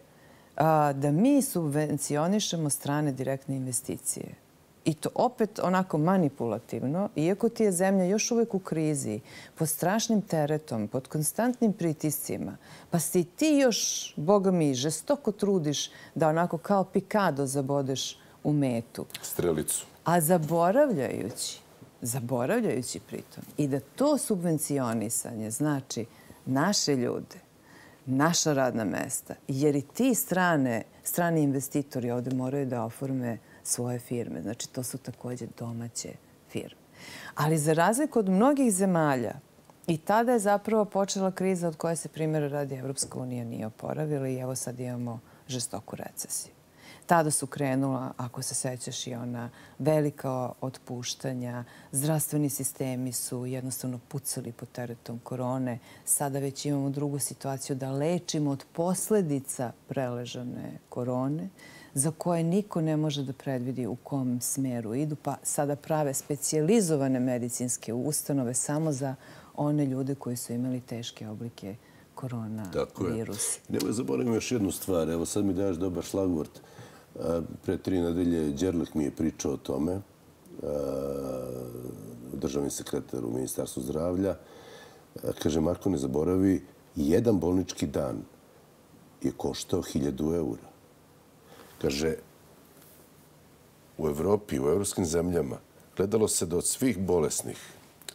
da mi subvencionišemo strane direktne investicije. I to opet onako manipulativno, iako ti je zemlja još uvek u krizi, pod strašnim teretom, pod konstantnim pritiscima, pa si ti još, boga mi, žestoko trudiš da onako kao pikado zabodeš u metu. Strelicu. A zaboravljajući, zaboravljajući pritom, i da to subvencionisanje znači naše ljude, naša radna mesta, jer i ti strane, strani investitori ovde moraju da oforme svoje firme. Znači, to su također domaće firme. Ali za razliku od mnogih zemalja, i tada je zapravo počela kriza od koje se primjera radi Evropska unija nije oporavila i evo sad imamo žestoku recesiju. Tada su krenula, ako se sećaš, i ona velika otpuštanja. Zdravstveni sistemi su jednostavno pucali pod teretom korone. Sada već imamo drugu situaciju da lečimo od posljedica preležane korone za koje niko ne može da predvidi u kom smeru idu, pa sada prave specializovane medicinske ustanove samo za one ljude koji su imali teške oblike koronavirusa. Nemoj zaboravim još jednu stvar. Evo sad mi daš dobar šlagvort. Pre tri nedelje Đerlik mi je pričao o tome, e, državni sekretar u Ministarstvu zdravlja. E, kaže, Marko, ne zaboravi, jedan bolnički dan je koštao hiljadu eura. Kaže, u Evropi, u evropskim zemljama, gledalo se da od svih bolesnih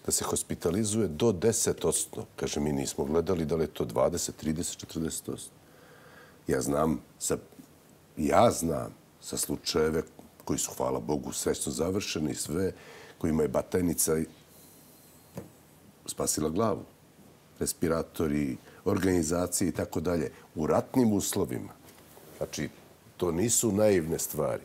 da se hospitalizuje do 10%. Kaže, mi nismo gledali da li je to 20, 30, 40%. Ja znam, sa, ja znam sa slučajeve koji su, hvala Bogu, srećno završeni sve, kojima je batajnica spasila glavu. Respiratori, organizacije i tako dalje. U ratnim uslovima. Znači, To nisu naivne stvari.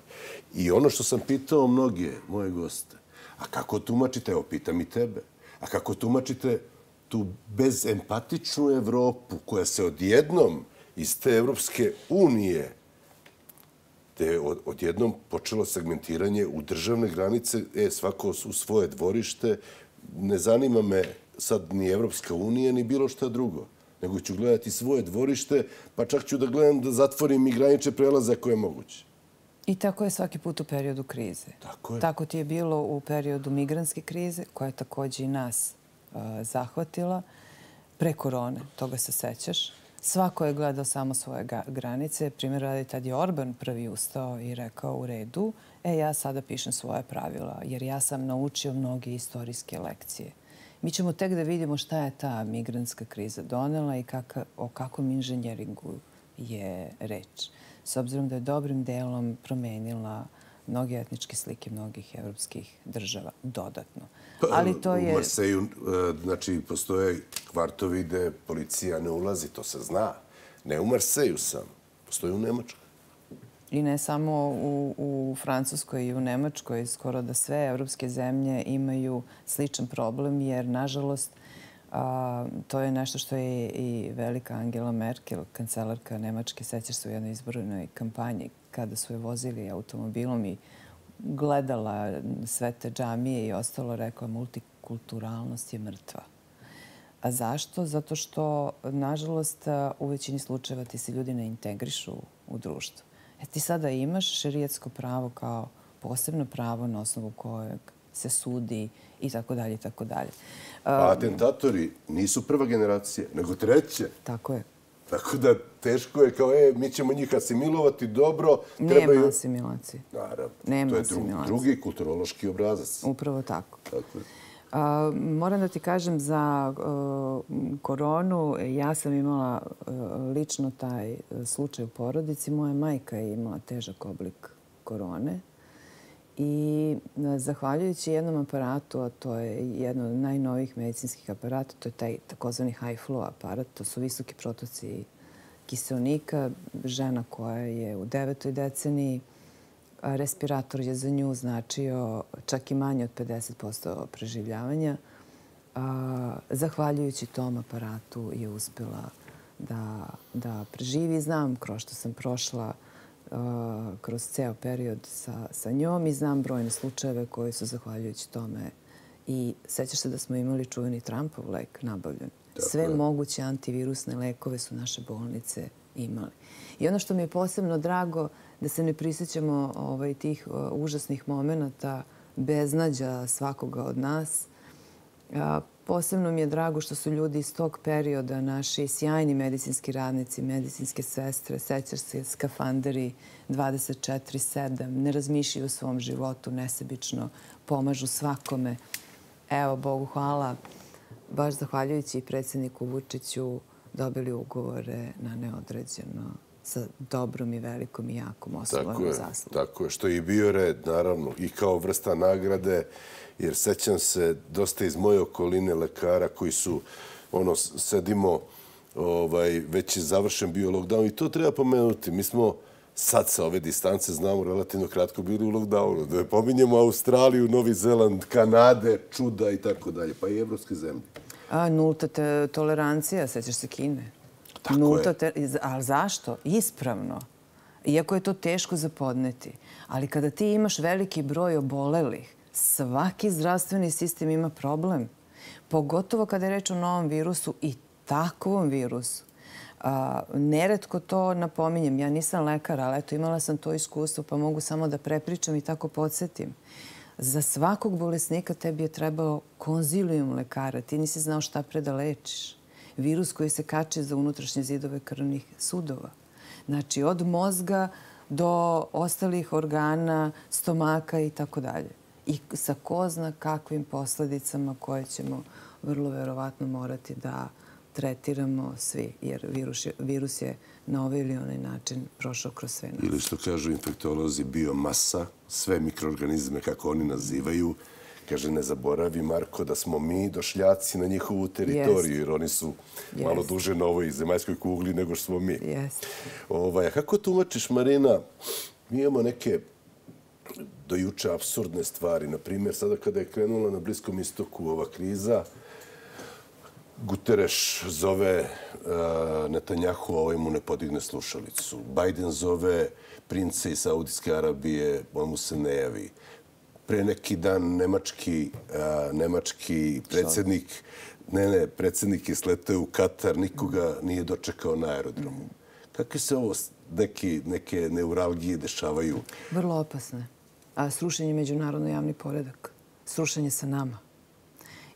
I ono što sam pitao mnoge moje goste, a kako tumačite, evo pitam i tebe, a kako tumačite tu bezempatičnu Evropu koja se odjednom iz te Evropske unije te odjednom počelo segmentiranje u državne granice, e, svako u svoje dvorište, ne zanima me sad ni Evropska unija, ni bilo šta drugo nego ću gledati svoje dvorište, pa čak ću da gledam da zatvorim i graniče prelaze ako je moguće. I tako je svaki put u periodu krize. Tako je. Tako ti je bilo u periodu migranske krize, koja je također i nas uh, zahvatila pre korone, toga se sećaš. Svako je gledao samo svoje granice. Primjer radi, tad je Orban prvi ustao i rekao u redu, e, ja sada pišem svoje pravila, jer ja sam naučio mnoge istorijske lekcije. Mi ćemo tek da vidimo šta je ta migrantska kriza donela i o kakvom inženjeringu je reč. S obzirom da je dobrim delom promenila mnoge etničke slike mnogih evropskih država dodatno. Pa, Ali to je... U Marseju, e, znači, postoje kvartovi ide, policija ne ulazi, to se zna. Ne u Marseju sam, postoje u Nemačkoj. I ne samo u, u Francuskoj i u Nemačkoj, skoro da sve evropske zemlje imaju sličan problem, jer, nažalost, a, to je nešto što je i velika Angela Merkel, kancelarka Nemačke, sećaš se u jednoj izbornoj kampanji, kada su je vozili automobilom i gledala sve te džamije i ostalo rekla multikulturalnost je mrtva. A zašto? Zato što, nažalost, u većini slučajeva ti se ljudi ne integrišu u društvo. E ti sada imaš šerijetsko pravo kao posebno pravo na osnovu kojeg se sudi i tako dalje i tako dalje. A atentatori nisu prva generacija, nego treće. Tako je. Tako da teško je kao, e, mi ćemo njih asimilovati dobro. Nema asimilacije. Naravno. Nema to je asimilacije. drugi kulturološki obrazac. Upravo tako. Tako je moram da ti kažem za koronu, ja sam imala lično taj e, slučaj u porodici. Moja majka je imala težak oblik korone. I e, zahvaljujući jednom aparatu, a to je jedno od najnovijih medicinskih aparata, to je taj takozvani high flow aparat, to su visoki protoci kiselnika, žena koja je u devetoj deceniji, respirator je za nju značio čak i manje od 50% preživljavanja. Zahvaljujući tom aparatu je uspjela da, da preživi. Znam kroz što sam prošla kroz ceo period sa, sa njom i znam brojne slučajeve koji su zahvaljujući tome i sećaš se da smo imali čuveni Trumpov lek nabavljen. Sve moguće antivirusne lekove su naše bolnice imali. I ono što mi je posebno drago da se ne prisjećamo ovaj, tih užasnih momenta beznađa svakoga od nas. Posebno mi je drago što su ljudi iz tog perioda, naši sjajni medicinski radnici, medicinske sestre, sećar se, skafanderi 24-7, ne razmišljaju o svom životu nesebično, pomažu svakome. Evo, Bogu hvala, baš zahvaljujući predsjedniku Vučiću dobili ugovore na neodređeno sa dobrom i velikom i jakom osobom zaslugom. Tako je, što je i bio red, naravno, i kao vrsta nagrade, jer sećam se dosta iz moje okoline lekara koji su, ono, sedimo, ovaj, već je završen bio lockdown i to treba pomenuti. Mi smo sad sa ove distance, znamo, relativno kratko bili u lockdownu. Da pominjemo Australiju, Novi Zeland, Kanade, čuda i tako dalje, pa i evropske zemlje. A, nulta te tolerancija, sećaš se Kine. Tako nulta je. Te, ali zašto? Ispravno. Iako je to teško zapodneti. Ali kada ti imaš veliki broj obolelih, svaki zdravstveni sistem ima problem. Pogotovo kada je reč o novom virusu i takvom virusu. Neretko to napominjem. Ja nisam lekar, ali eto, imala sam to iskustvo, pa mogu samo da prepričam i tako podsjetim. Za svakog bolesnika tebi je trebalo konzilijum lekara. Ti nisi znao šta pre da lečiš. Virus koji se kače za unutrašnje zidove krvnih sudova. Znači, od mozga do ostalih organa, stomaka i tako dalje i sa ko zna kakvim posledicama koje ćemo vrlo verovatno morati da tretiramo svi, jer virus je, virus je na ovaj ili onaj način prošao kroz sve nas. Ili što kažu infektolozi, biomasa, sve mikroorganizme, kako oni nazivaju, kaže, ne zaboravi, Marko, da smo mi došljaci na njihovu teritoriju, jer oni su malo duže na ovoj zemaljskoj kugli nego što smo mi. Ovaj, a kako tumačiš, Marina, mi imamo neke do juče absurdne stvari. Na primjer, sada kada je krenula na Bliskom istoku ova kriza, Guterres zove uh, Netanjahu, ovaj mu ne podigne slušalicu. Biden zove prince iz Saudijske Arabije, on mu se ne javi. Pre neki dan nemački, uh, nemački predsjednik, ne, ne, predsjednik je sletao u Katar, nikoga nije dočekao na aerodromu. Kakve se ovo neki, neke neuralgije dešavaju? Vrlo opasne srušenje međunarodno javni poredak, srušenje sa nama.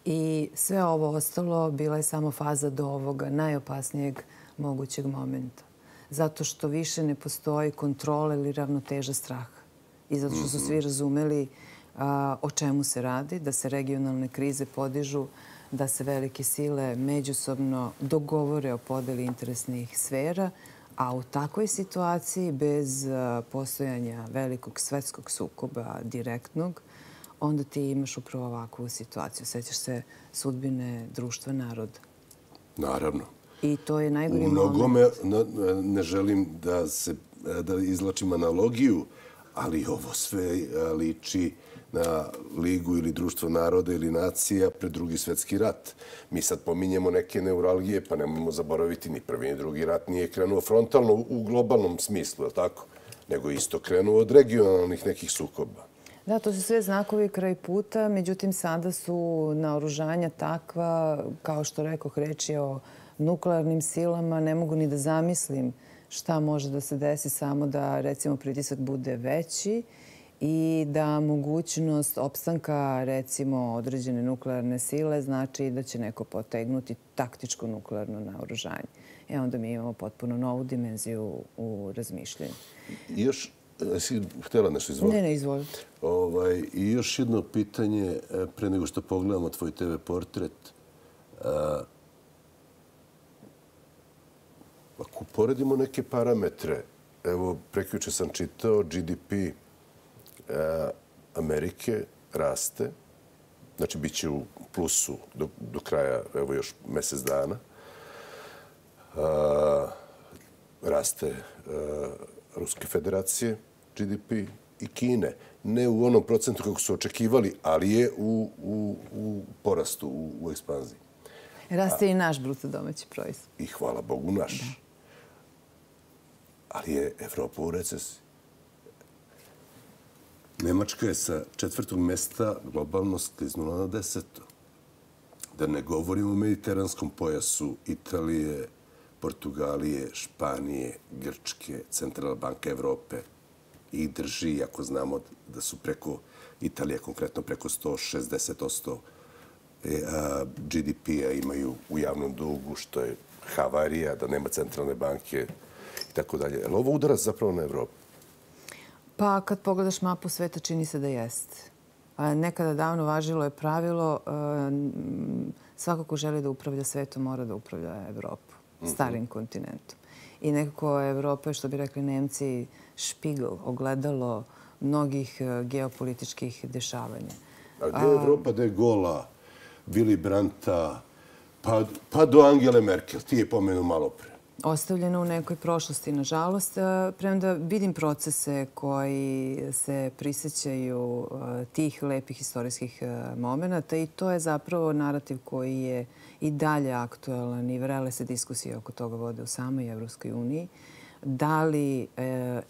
I sve ovo ostalo bila je samo faza do ovoga najopasnijeg mogućeg momenta. Zato što više ne postoji kontrola ili ravnoteža straha. I zato što su svi razumeli o čemu se radi, da se regionalne krize podižu, da se velike sile međusobno dogovore o podeli interesnih sfera, A u takvoj situaciji, bez postojanja velikog svetskog sukoba direktnog, onda ti imaš upravo ovakvu situaciju. Sećaš se sudbine društva naroda. Naravno. I to je najgori moment. U mnogome ne želim da se da izlačim analogiju, ali ovo sve liči na Ligu ili Društvo naroda ili nacija pred drugi svetski rat. Mi sad pominjemo neke neuralgije, pa nemojmo zaboraviti ni prvi ni drugi rat nije krenuo frontalno u globalnom smislu, je tako? Nego isto krenuo od regionalnih nekih sukoba. Da, to su sve znakovi kraj puta, međutim sada su naoružanja takva, kao što rekoh, je o nuklearnim silama, ne mogu ni da zamislim šta može da se desi samo da recimo pritisak bude veći i da mogućnost opstanka recimo određene nuklearne sile znači da će neko potegnuti taktičko nuklearno naoružanje. E onda mi imamo potpuno novu dimenziju u razmišljenju. Još, si htjela nešto izvoliti? Ne, ne, izvolite. Ovaj, I još jedno pitanje, e, pre nego što pogledamo tvoj TV portret. Ako poredimo neke parametre, evo, prekjuče sam čitao GDP E, Amerike raste, znači bit će u plusu do, do kraja, evo još mjesec dana. A, e, raste e, Ruske federacije, GDP i Kine. Ne u onom procentu kako su očekivali, ali je u, u, u porastu, u, u ekspanziji. Raste A, i naš bruto domaći proizvod. I hvala Bogu naš. Da. Ali je Evropa u recesiji. Nemačka je sa četvrtog mesta globalno skliznula na deseto. Da ne govorimo o mediteranskom pojasu Italije, Portugalije, Španije, Grčke, Centralna banka Evrope i drži, ako znamo da su preko Italije, konkretno preko 160% e, GDP-a imaju u javnom dugu, što je havarija, da nema centralne banke i tako dalje. Je ovo udarac zapravo na Evropu? Pa kad pogledaš mapu sveta, čini se da jeste. Nekada davno važilo je pravilo e, svako ko želi da upravlja svetom mora da upravlja Evropu starim kontinentom. I nekako Evropa je, što bi rekli Nemci, špigl, ogledalo mnogih e, geopolitičkih dešavanja. A gdje je Evropa da je gola Willy Brandta pa, pa do Angele Merkel? Ti je pomenu malo pre ostavljeno u nekoj prošlosti, nažalost. E, premda vidim procese koji se prisjećaju e, tih lepih istorijskih momenta i to je zapravo narativ koji je i dalje aktualan i vrele se diskusije oko toga vode u samoj Evropskoj uniji. Da li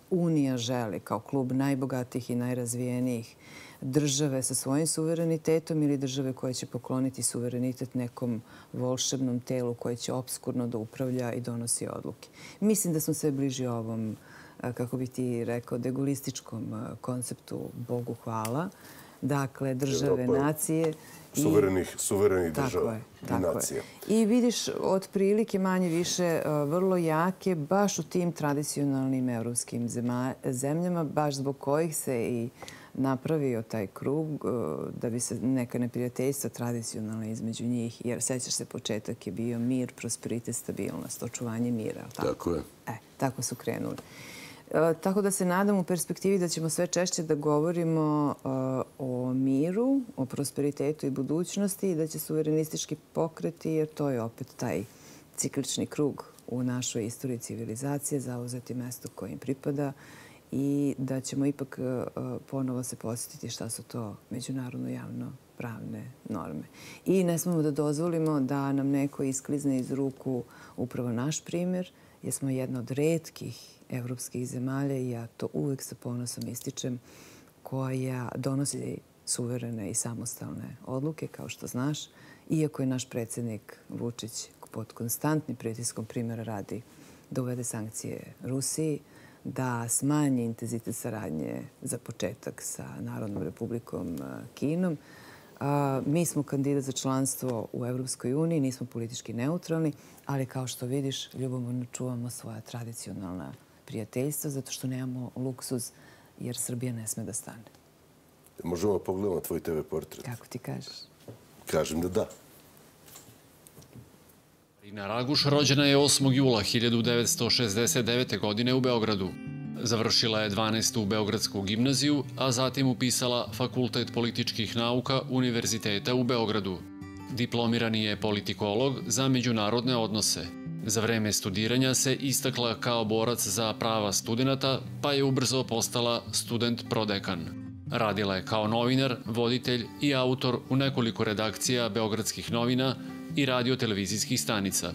Unija želi kao klub najbogatijih i najrazvijenijih države sa svojim suverenitetom ili države koje će pokloniti suverenitet nekom volšebnom telu koje će obskurno da upravlja i donosi odluke. Mislim da smo sve bliži ovom, kako bi ti rekao, degulističkom konceptu Bogu hvala. Dakle, države, nacije. Suverenih, suverenih država i nacija. I vidiš otprilike manje više vrlo jake baš u tim tradicionalnim evropskim zemljama, baš zbog kojih se i napravio taj krug e, da bi se neka neprijateljstva tradicionalna između njih, jer sećaš se, početak je bio mir, prosperitet, stabilnost, očuvanje mira. Tako je. E, tako su krenuli. E, tako da se nadam u perspektivi da ćemo sve češće da govorimo e, o miru, o prosperitetu i budućnosti i da će suverenistički pokreti, jer to je opet taj ciklični krug u našoj istoriji civilizacije, zauzeti mesto kojim pripada i da ćemo ipak e, ponovo se posjetiti šta su to međunarodno javno pravne norme. I ne smemo da dozvolimo da nam neko isklizne iz ruku upravo naš primjer, jer smo jedna od redkih evropskih zemalja i ja to uvek sa ponosom ističem, koja donosi suverene i samostalne odluke, kao što znaš, iako je naš predsjednik Vučić pod konstantnim pritiskom primjera radi da uvede sankcije Rusiji, da smanji intenzitet saradnje za početak sa Narodnom republikom e, Kinom. Mi smo kandidat za članstvo u Evropskoj uniji, nismo politički neutralni, ali kao što vidiš, ljubomorno čuvamo svoja tradicionalna prijateljstva zato što nemamo luksuz jer Srbija ne sme da stane. Možemo pogledati tvoj TV portret? Kako ti kažeš? Kažem da da. Marina Raguš rođena je 8. jula 1969. godine u Beogradu. Završila je 12. u Beogradsku gimnaziju, a zatim upisala Fakultet političkih nauka Univerziteta u Beogradu. Diplomirani je politikolog za međunarodne odnose. Za vreme studiranja se istakla kao borac za prava studenta, pa je ubrzo postala student prodekan. Radila je kao novinar, voditelj i autor u nekoliko redakcija Beogradskih novina i radio-televizijskih stanica.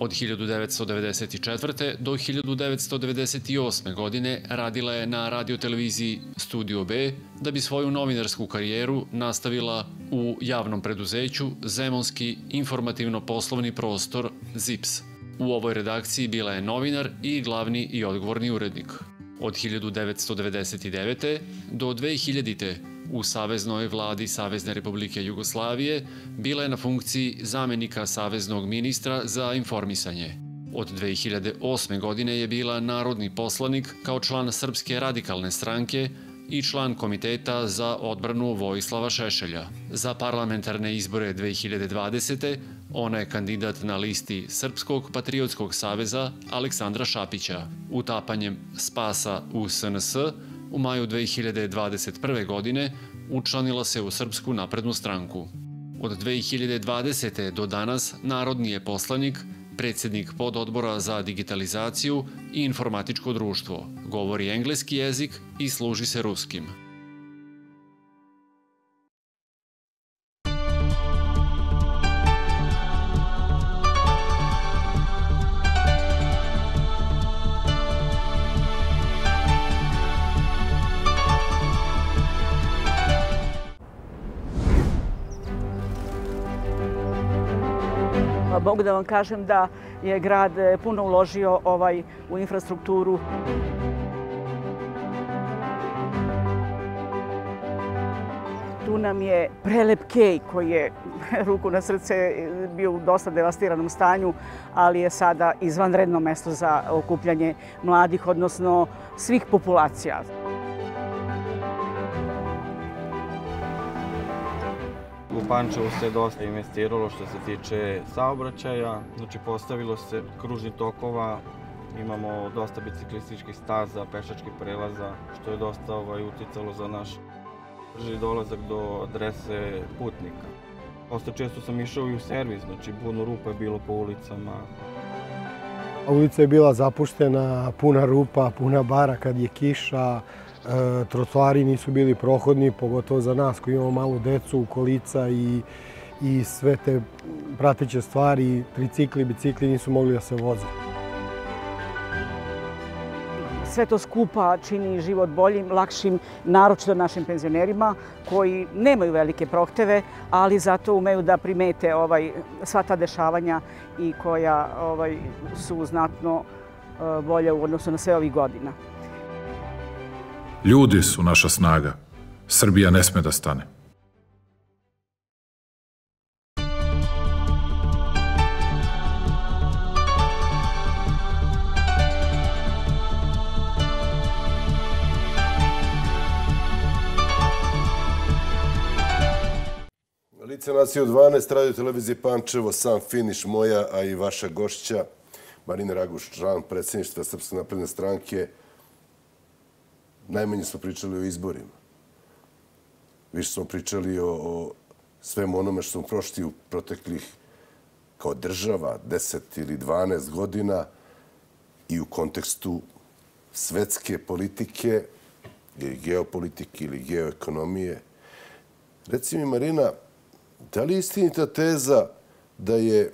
Od 1994. do 1998. godine radila je na radioteleviziji Studio B da bi svoju novinarsku karijeru nastavila u javnom preduzeću Zemonski informativno-poslovni prostor ZIPS. U ovoj redakciji bila je novinar i glavni i odgovorni urednik. Od 1999. do 2000 u Saveznoj vladi Savezne republike Jugoslavije bila je na funkciji zamenika Saveznog ministra za informisanje. Od 2008. godine je bila narodni poslanik kao član Srpske radikalne stranke i član Komiteta za odbranu Vojislava Šešelja. Za parlamentarne izbore 2020 ona je kandidat na listi Srpskog patriotskog saveza Aleksandra Šapića. Utapanjem Spasa u SNS u maju 2021. godine učlanila se u Srpsku naprednu stranku. Od 2020. do danas narodni je poslanik, predsjednik pododbora za digitalizaciju i informatičko društvo, govori engleski jezik i služi se ruskim. Mogu da vam kažem da je grad eh, puno uložio ovaj u infrastrukturu. Tu nam je prelep kej koji je [laughs] ruku na srce bio u dosta devastiranom stanju, ali je sada izvanredno mesto za okupljanje mladih, odnosno svih populacija. Pančevu se dosta investiralo što se tiče saobraćaja, znači postavilo se kružni tokova, imamo dosta biciklističkih staza, pešačkih prelaza, što je dosta ovaj, uticalo za naš brži dolazak do adrese putnika. Dosta često sam išao i u servis, znači puno rupa je bilo po ulicama. Ulica je bila zapuštena, puna rupa, puna bara kad je kiša, E, trotoari nisu bili prohodni, pogotovo za nas koji imamo malu decu, kolica i, i sve te prateće stvari, tricikli, bicikli nisu mogli da se voze. Sve to skupa čini život boljim, lakšim, naročito našim penzionerima koji nemaju velike prohteve, ali zato umeju da primete ovaj, sva ta dešavanja i koja ovaj, su znatno e, bolja bolje u odnosu na sve ovih godina. Ljudi su naša snaga. Srbija ne sme da stane. Lice nacije u 12, radio televizije Pančevo, sam finiš moja, a i vaša gošća, Marina Raguš, član predsjedništva Srpske napredne stranke, najmanje smo pričali o izborima. Više smo pričali o, o svemu onome što smo prošli u proteklih kao država 10 ili 12 godina i u kontekstu svetske politike ili geopolitike ili geoekonomije. Reci mi, Marina, da li je istinita teza da je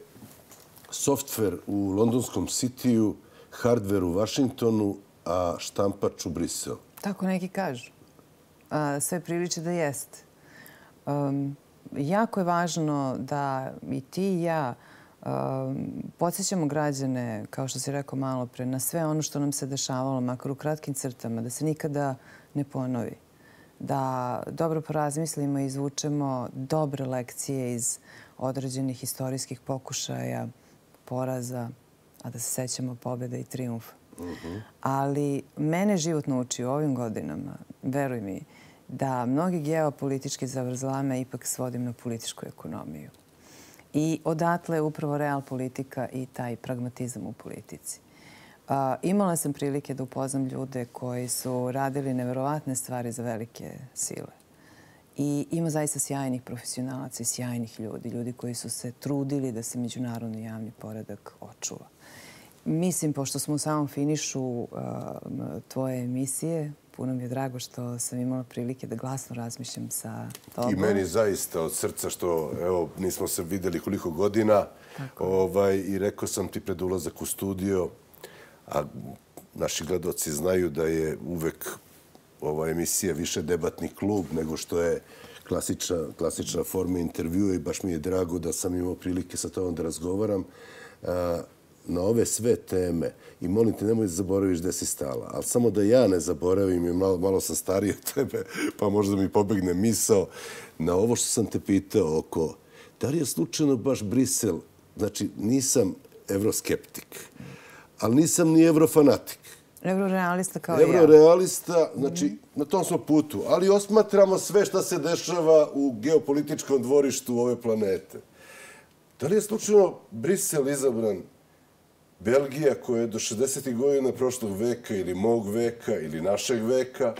softver u londonskom sitiju, hardver u Vašingtonu, a štampač u Briselu? Tako neki kažu. Sve priliče da jeste. Jako je važno da i ti i ja podsjećamo građane, kao što si rekao malo pre, na sve ono što nam se dešavalo, makar u kratkim crtama, da se nikada ne ponovi. Da dobro porazmislimo i izvučemo dobre lekcije iz određenih istorijskih pokušaja, poraza, a da se sećamo pobjeda i triumfa. Ali mene život nauči u ovim godinama, veruj mi, da mnogi geopolitički zavrzlame ipak svodim na političku ekonomiju. I odatle je upravo real politika i taj pragmatizam u politici. Imala sam prilike da upoznam ljude koji su radili neverovatne stvari za velike sile. I ima zaista sjajnih profesionalaca i sjajnih ljudi, ljudi koji su se trudili da se međunarodni javni poredak očuva. Mislim, pošto smo u samom finišu tvoje emisije, puno mi je drago što sam imala prilike da glasno razmišljam sa tobom. I meni zaista od srca što, evo, nismo se videli koliko godina ovaj, i rekao sam ti pred ulazak u studio, a naši gledoci znaju da je uvek ova emisija više debatni klub nego što je klasična, klasična forma intervjua i baš mi je drago da sam imao prilike sa tobom da razgovaram na ove sve teme i molim te nemoj zaboraviš gde si stala, ali samo da ja ne zaboravim i malo, malo sam stariji od tebe pa možda mi pobegne misao na ovo što sam te pitao oko da li je slučajno baš Brisel, znači nisam evroskeptik, ali nisam ni evrofanatik. Eurorealista kao i ja. Eurorealista, znači na tom smo putu, ali osmatramo sve što se dešava u geopolitičkom dvorištu ove planete. Da li je slučajno Brisel izabran Belgija koja je do 60. godina prošlog veka ili mog veka ili našeg veka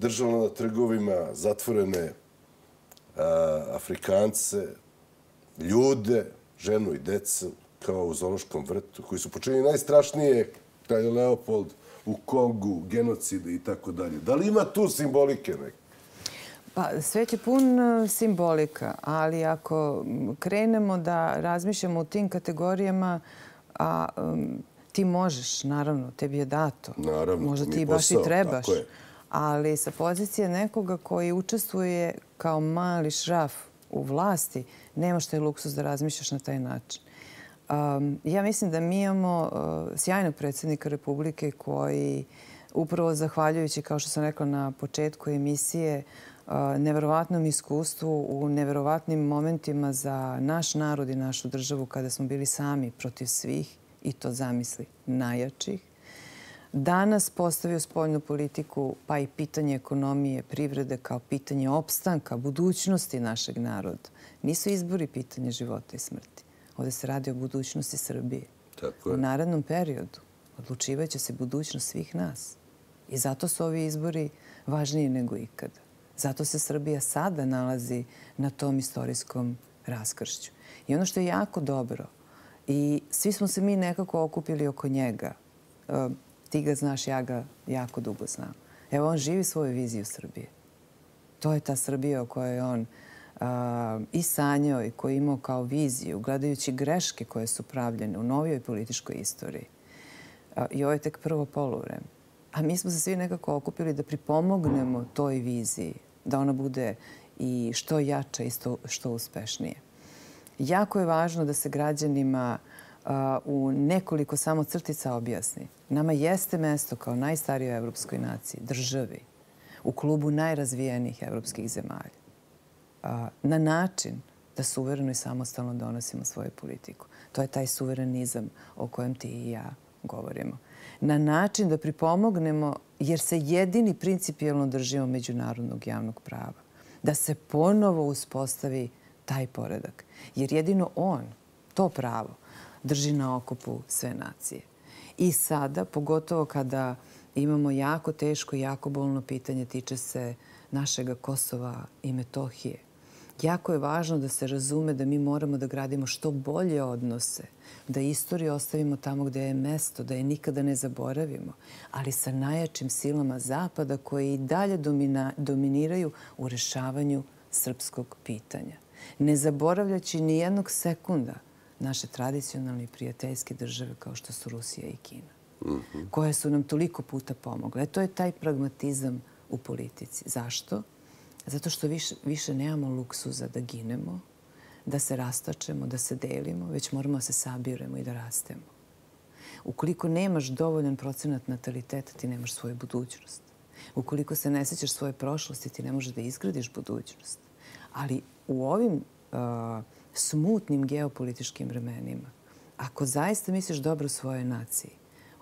držala na trgovima zatvorene Afrikance, ljude, ženu i decu, kao u Zološkom vrtu, koji su počinili najstrašnije, kralj Leopold, u Kongu, genocide i tako dalje. Da li ima tu simbolike neke? Pa, svet je pun e, simbolika, ali ako krenemo da razmišljamo u tim kategorijama, a ti možeš, naravno, tebi je dato. Naravno, Možda ti baš i trebaš. Ali sa pozicije nekoga koji učestvuje kao mali šraf u vlasti, nemaš taj luksus da razmišljaš na taj način. Ja mislim da mi imamo uh, sjajnog predsjednika Republike koji upravo zahvaljujući, kao što sam rekla na početku emisije, uh, neverovatnom iskustvu u neverovatnim momentima za naš narod i našu državu kada smo bili sami protiv svih i to zamisli najjačih. Danas postavio spoljnu politiku pa i pitanje ekonomije, privrede kao pitanje opstanka, budućnosti našeg naroda. Nisu izbori pitanje života i smrti. Ovdje se radi o budućnosti Srbije. U narednom periodu odlučivaće se budućnost svih nas. I zato su ovi izbori važniji nego ikada. Zato se Srbija sada nalazi na tom istorijskom raskršću. I ono što je jako dobro, i svi smo se mi nekako okupili oko njega, e, ti ga znaš, ja ga jako dugo znam. Evo, on živi svoju viziju Srbije. To je ta Srbija o kojoj on eh, i sanjao i koji imao kao viziju, gledajući greške koje su pravljene u novijoj političkoj istoriji. Eh, I ovo je tek prvo polovreme. A mi smo se svi nekako okupili da pripomognemo toj viziji, da ona bude i što jača i što uspešnije. Jako je važno da se građanima u nekoliko samo crtica objasni. Nama jeste mesto kao najstarijoj evropskoj naciji, državi, u klubu najrazvijenijih evropskih zemalja na način da suvereno i samostalno donosimo svoju politiku. To je taj suverenizam o kojem ti i ja govorimo. Na način da pripomognemo, jer se jedini principijalno držimo međunarodnog javnog prava, da se ponovo uspostavi taj poredak. Jer jedino on, to pravo, drži na okupu sve nacije. I sada, pogotovo kada imamo jako teško i jako bolno pitanje, tiče se našega Kosova i Metohije, jako je važno da se razume da mi moramo da gradimo što bolje odnose, da istoriju ostavimo tamo gde je mesto, da je nikada ne zaboravimo, ali sa najjačim silama Zapada koje i dalje dominiraju u rešavanju srpskog pitanja. Ne zaboravljaći ni jednog sekunda naše tradicionalne i prijateljske države kao što su Rusija i Kina, mhm. koje su nam toliko puta pomogle. E, to je taj pragmatizam u politici. Zašto? Zato što više, više nemamo luksuza da ginemo, da se rastačemo, da se delimo, već moramo da se sabiremo i da rastemo. Ukoliko nemaš dovoljan procenat nataliteta, ti nemaš svoju budućnost. Ukoliko se ne sećaš svoje prošlosti, ti ne možeš da izgradiš budućnost. Ali u ovim uh, smutnim geopolitičkim vremenima, ako zaista misliš dobro svoje naciji,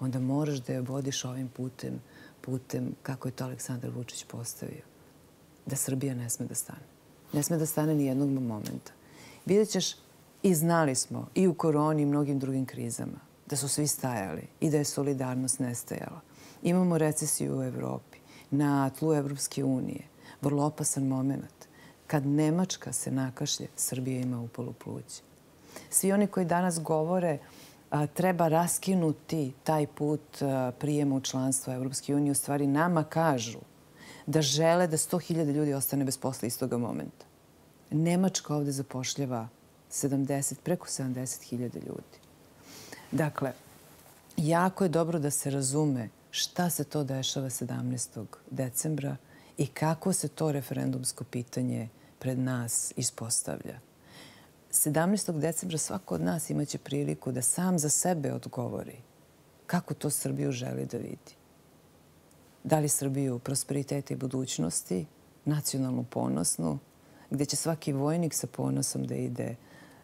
onda moraš da je vodiš ovim putem, putem kako je to Aleksandar Vučić postavio da Srbija ne sme da stane. Ne sme da stane ni jednog momenta. Vidjet ćeš I znali smo i u koroni i mnogim drugim krizama da su svi stajali i da je solidarnost nestajala. Imamo recesiju u Evropi, na tlu Evropske unije. Vrlo opasan moment. Kad Nemačka se nakašlje, Srbija ima upolu pluće. Svi oni koji danas govore treba raskinuti taj put prijema u članstvo Evropske unije, u stvari nama kažu da žele da 100.000 ljudi ostane bez posla iz toga momenta. Nemačka ovde zapošljava 70, preko 70.000 ljudi. Dakle, jako je dobro da se razume šta se to dešava 17. decembra i kako se to referendumsko pitanje pred nas ispostavlja. 17. decembra svako od nas imaće priliku da sam za sebe odgovori kako to Srbiju želi da vidi. Da li Srbiju prosperitete i budućnosti, nacionalnu ponosnu, gdje će svaki vojnik sa ponosom da ide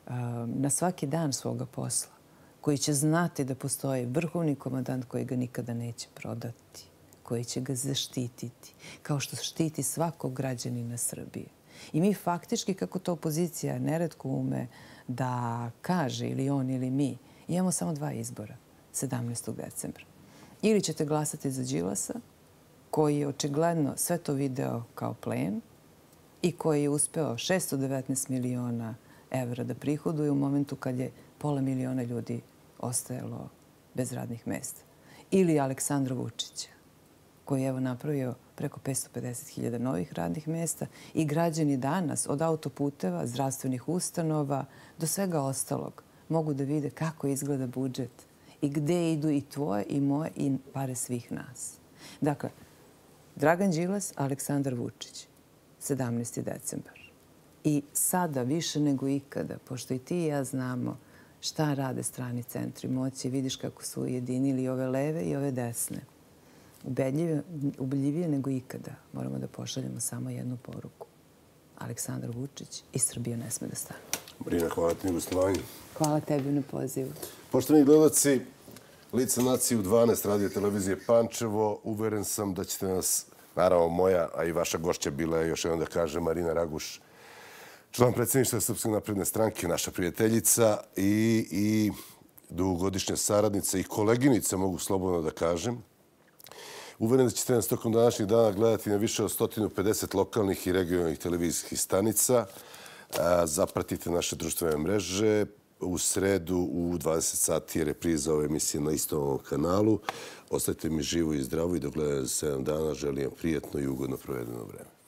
um, na svaki dan svoga posla, koji će znati da postoji vrhovni komadant koji ga nikada neće prodati, koji će ga zaštititi, kao što štiti svakog građanina Srbije. I mi faktički, kako to opozicija neredko ume da kaže, ili on ili mi, imamo samo dva izbora, 17. decembra. Ili ćete glasati za Đilasa, koji je očigledno sve to video kao plen i koji je uspeo 619 miliona evra da prihoduje u momentu kad je pola miliona ljudi ostajalo bez radnih mesta. Ili Aleksandra Vučića, koji je evo napravio preko 550.000 novih radnih mesta i građani danas od autoputeva, zdravstvenih ustanova do svega ostalog mogu da vide kako izgleda budžet i gde idu i tvoje i moje i pare svih nas. Dakle, Dragan Đilas, Aleksandar Vučić, 17. decembar. I sada, više nego ikada, pošto i ti i ja znamo šta rade strani centri moći, vidiš kako su ujedinili ove leve i ove desne ubedljivije nego ikada moramo da pošaljemo samo jednu poruku. Aleksandar Vučić i Srbija ne sme da stane. Marina, hvala ti na gostovanju. Hvala tebi na pozivu. Poštovani gledalci, Lice nacije u 12 radio televizije Pančevo. Uveren sam da ćete nas, naravno moja, a i vaša gošća bila je još jedan da kaže Marina Raguš, član predsjedništva Srpske napredne stranke, naša prijateljica i, i dugogodišnja saradnica i koleginica, mogu slobodno da kažem. Uveren da ćete nas tokom današnjih dana gledati na više od 150 lokalnih i regionalnih televizijskih stanica. Zapratite naše društvene mreže. U sredu u 20 sati je repriza ove emisije na istom ovom kanalu. Ostajte mi živo i zdravo i do za 7 dana. Želim prijetno i ugodno provedeno vreme.